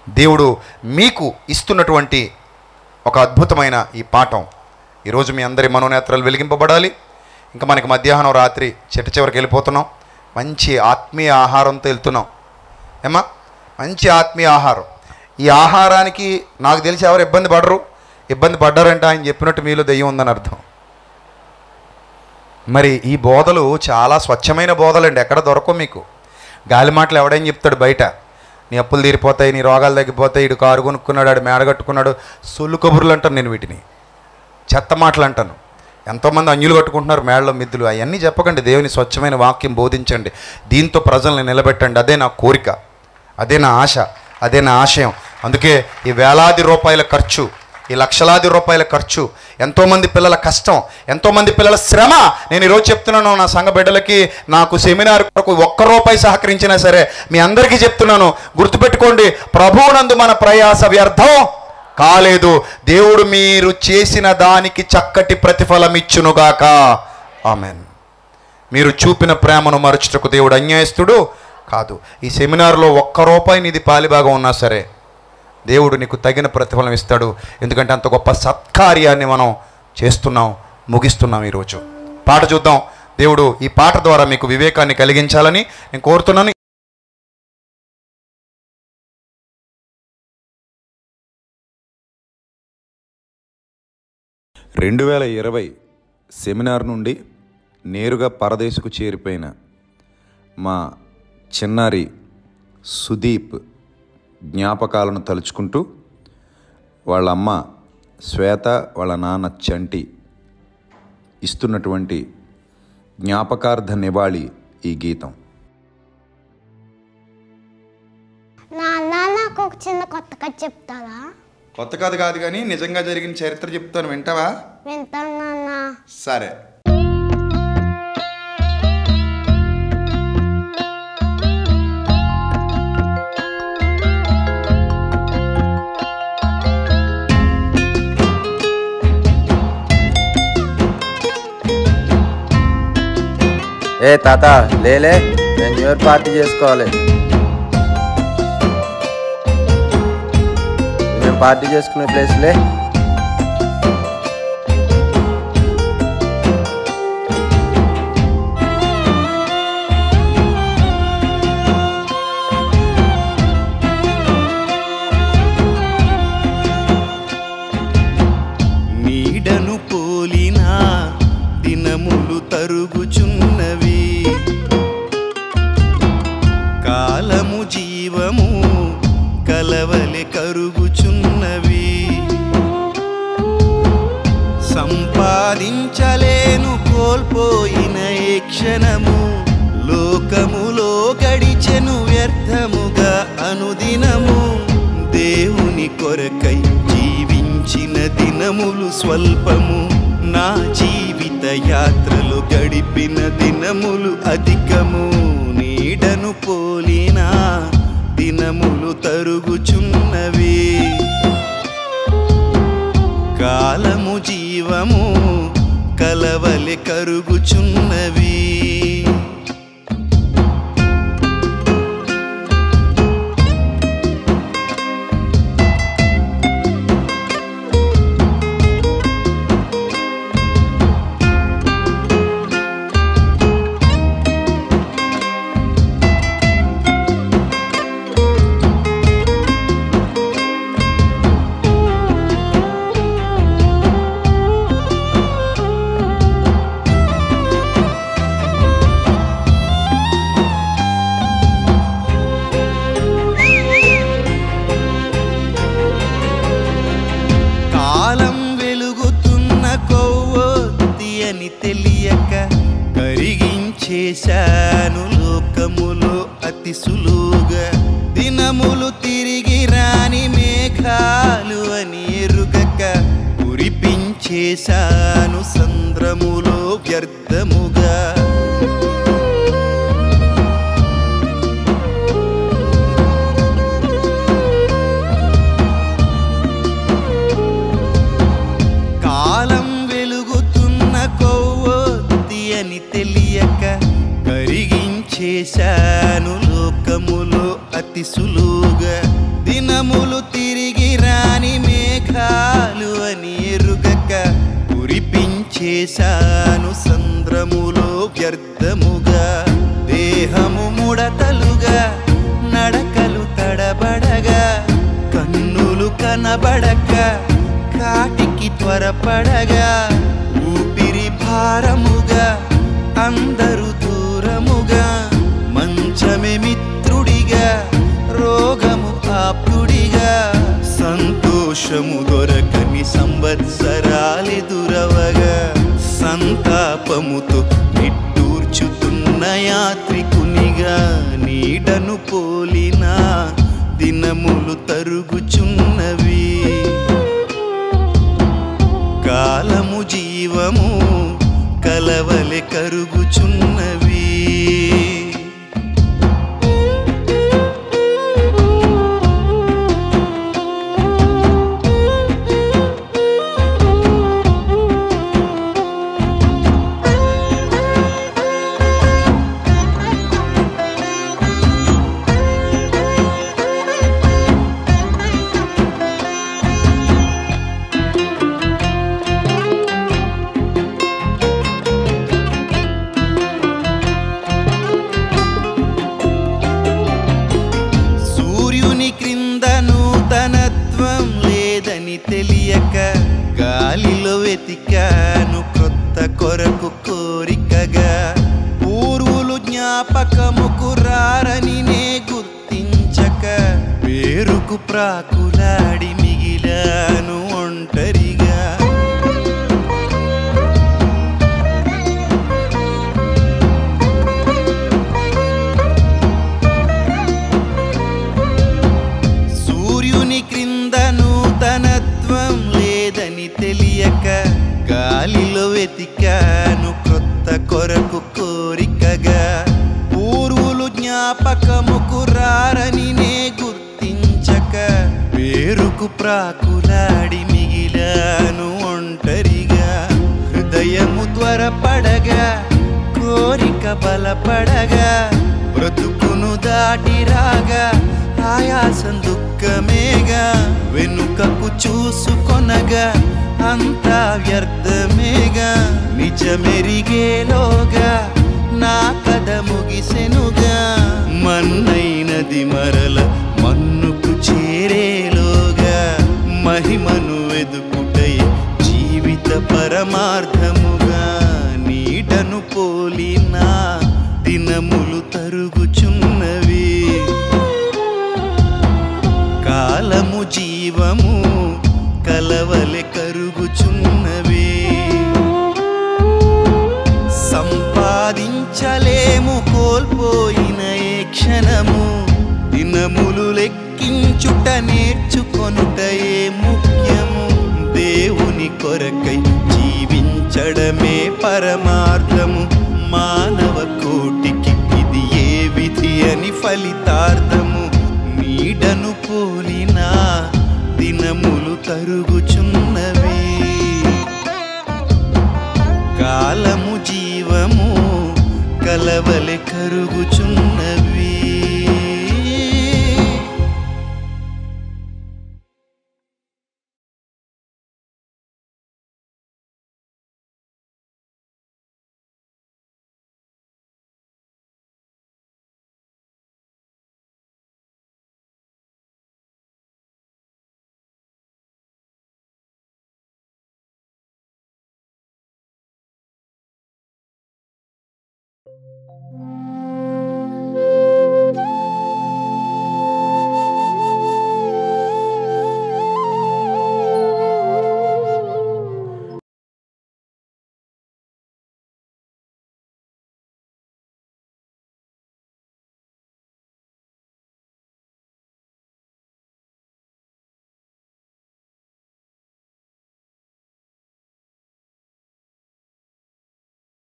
దేవుడు మీకు ఇస్తున్నటువంటి ఒక అద్భుతమైన ఈ పాఠం. ఈరోజు మీ అందరి మనోనేత్రాలు వెలిగింపబడాలి. ఇంకా మనకి మధ్యాహ్నం రాత్రి చెట్టు చివరికి వెళ్ళిపోతున్నాం. మంచి ఆత్మీయ ఆహారంతో వెళ్తున్నాం. ఏమా మంచి ఆత్మీయ ఆహారం. ఈ ఆహారానికి నాకు తెలిసి ఎవరు ఇబ్బంది పడరు. ఇబ్బంది పడ్డారంటే ఆయన చెప్పినట్టు మీలో దెయ్యం ఉందని అర్థం. మరి ఈ బోధలు చాలా స్వచ్ఛమైన బోధలండి. ఎక్కడ దొరకవు మీకు. గాలి మాటలు ఎవడైనా చెప్తాడు బయట? నీ అప్పులు తీరిపోతాయి నీ రోగాలు తగ్గిపోతాయి ఇడు కారు కొనుక్కున్నాడు ఆడు మేడ కట్టుకున్నాడు సొల్లు కబుర్లు అంటాను నేను వీటిని. చెత్త మాటలు అంటాను. ఎంతోమంది అంజులు కట్టుకుంటున్నారు మేడలో మిద్దులు. అవన్నీ చెప్పకండి. దేవుని స్వచ్ఛమైన వాక్యం బోధించండి. దీంతో ప్రజల్ని నిలబెట్టండి. అదే నా కోరిక. అదే నా ఆశ అదే నా ఆశయం. అందుకే ఈ వేలాది రూపాయల ఖర్చు ఈ లక్షలాది రూపాయల ఖర్చు ఎంతోమంది పిల్లల కష్టం ఎంతోమంది పిల్లల శ్రమ. నేను ఈరోజు చెప్తున్నాను నా సంఘ బిడ్డలకి నాకు సెమినార్ కొరకు ఒక్క రూపాయి సహకరించినా సరే మీ అందరికీ చెప్తున్నాను గుర్తుపెట్టుకోండి ప్రభువునందు మన ప్రయాస వ్యర్థం కాలేదు. దేవుడు మీరు చేసిన దానికి చక్కటి ప్రతిఫలం ఇచ్చునుగాక. ఆమెన్. మీరు చూపిన ప్రేమను మరచుటకు దేవుడు అన్యాయస్తుడు. కాదు. ఈ సెమినార్లో ఒక్క రూపాయి నీది పాలిభాగం ఉన్నా సరే దేవుడు నీకు తగిన ప్రతిఫలం ఇస్తాడు. ఎందుకంటే అంత గొప్ప సత్కార్యాన్ని మనం చేస్తున్నాం ముగిస్తున్నాం ఈరోజు. పాట చూద్దాం. దేవుడు ఈ పాట ద్వారా మీకు వివేకాన్ని కలిగించాలని నేను కోరుతున్నాను. రెండు వేల ఇరవై సెమినార్ నుండి నేరుగా పరదేశకు చేరిపోయిన మా చిన్నారి సుదీప్ జ్ఞాపకాలను తలుచుకుంటూ వాళ్ళ అమ్మ శ్వేత వాళ్ళ నాన్న చంటి ఇస్తున్నటువంటి జ్ఞాపకార్థ నివాళి ఈ గీతం. నాకు ఒక చిన్న కొత్త కథ చెప్తారా? కొత్త కథ కాదు కానీ నిజంగా జరిగిన చరిత్ర చెప్తాను వింటావా? వింటాను నాన్న. సరే. ఏ తాత లేలే నేను న్యూ ఇయర్ పార్టీ చేసుకోవాలి. మేము పార్టీ చేసుకునే ప్లేస్లే కురిపించేశాను సంద్రములో వ్యర్థముగా. కాలం వెలుగుతున్న కొవ్వొత్తి అని తెలియక కరిగించేశాను లోకములో అతి సులువుగా. దినములు తిరిగి రాని మేఘా చేశాను సంద్రములో వ్యర్థముగా దేహము ముడతలుగా నడకలు తడబడగా కన్నులు కనబడక కాటికి త్వరపడగా ఊపిరి భారముగా అందరూ దూరముగా మంచమే మిత్రుడిగా రోగము ఆప్తుడిగా సంతోషము దొరకని సంవత్సరాలెదురవగా సంతాపముతో నిట్టూర్చుతున్న యాత్రికునిగా నీడను పోలిన దినములు తరుగుచున్నవి. కాలము జీవము కలవలె కరుగుచున్నవి. వెతికాను క్రొత్త కొరకు కోరికగా. పూర్వులు జ్ఞాపకముకు రారని నే గుర్తించక. పేరుకు ప్రాకులాడి మిగిలాను ఒంటరిగా. హృదయము త్వరపడగా కోరిక బలపడగా. బ్రతుకును దాటి రాగా ఆయాసం దుఃఖమేగా వెనుకకు చూసుకొనగా అంతా వ్యర్థమేగా నిజమెరిగేలోగా నా కథ ముగిసెనుగా. మన్నైనది మరల మన్నుకు చేరేలోగా మహిమను వెదుకుటై జీవిత పరమార్థముగా నీడను పోలిన దినములు దైవము కలవలె కరుగుచున్నవే. సంపాదించలేము కోల్పోయిన ఏ క్షణము. దినములు లెక్కించుట నేర్చుకొనుటయే ముఖ్యము. దేవుని కొరకై జీవించడమే పరమార్థము. మానవ కోటికి ఇది ఏ విధి అని ఫలితం దినములు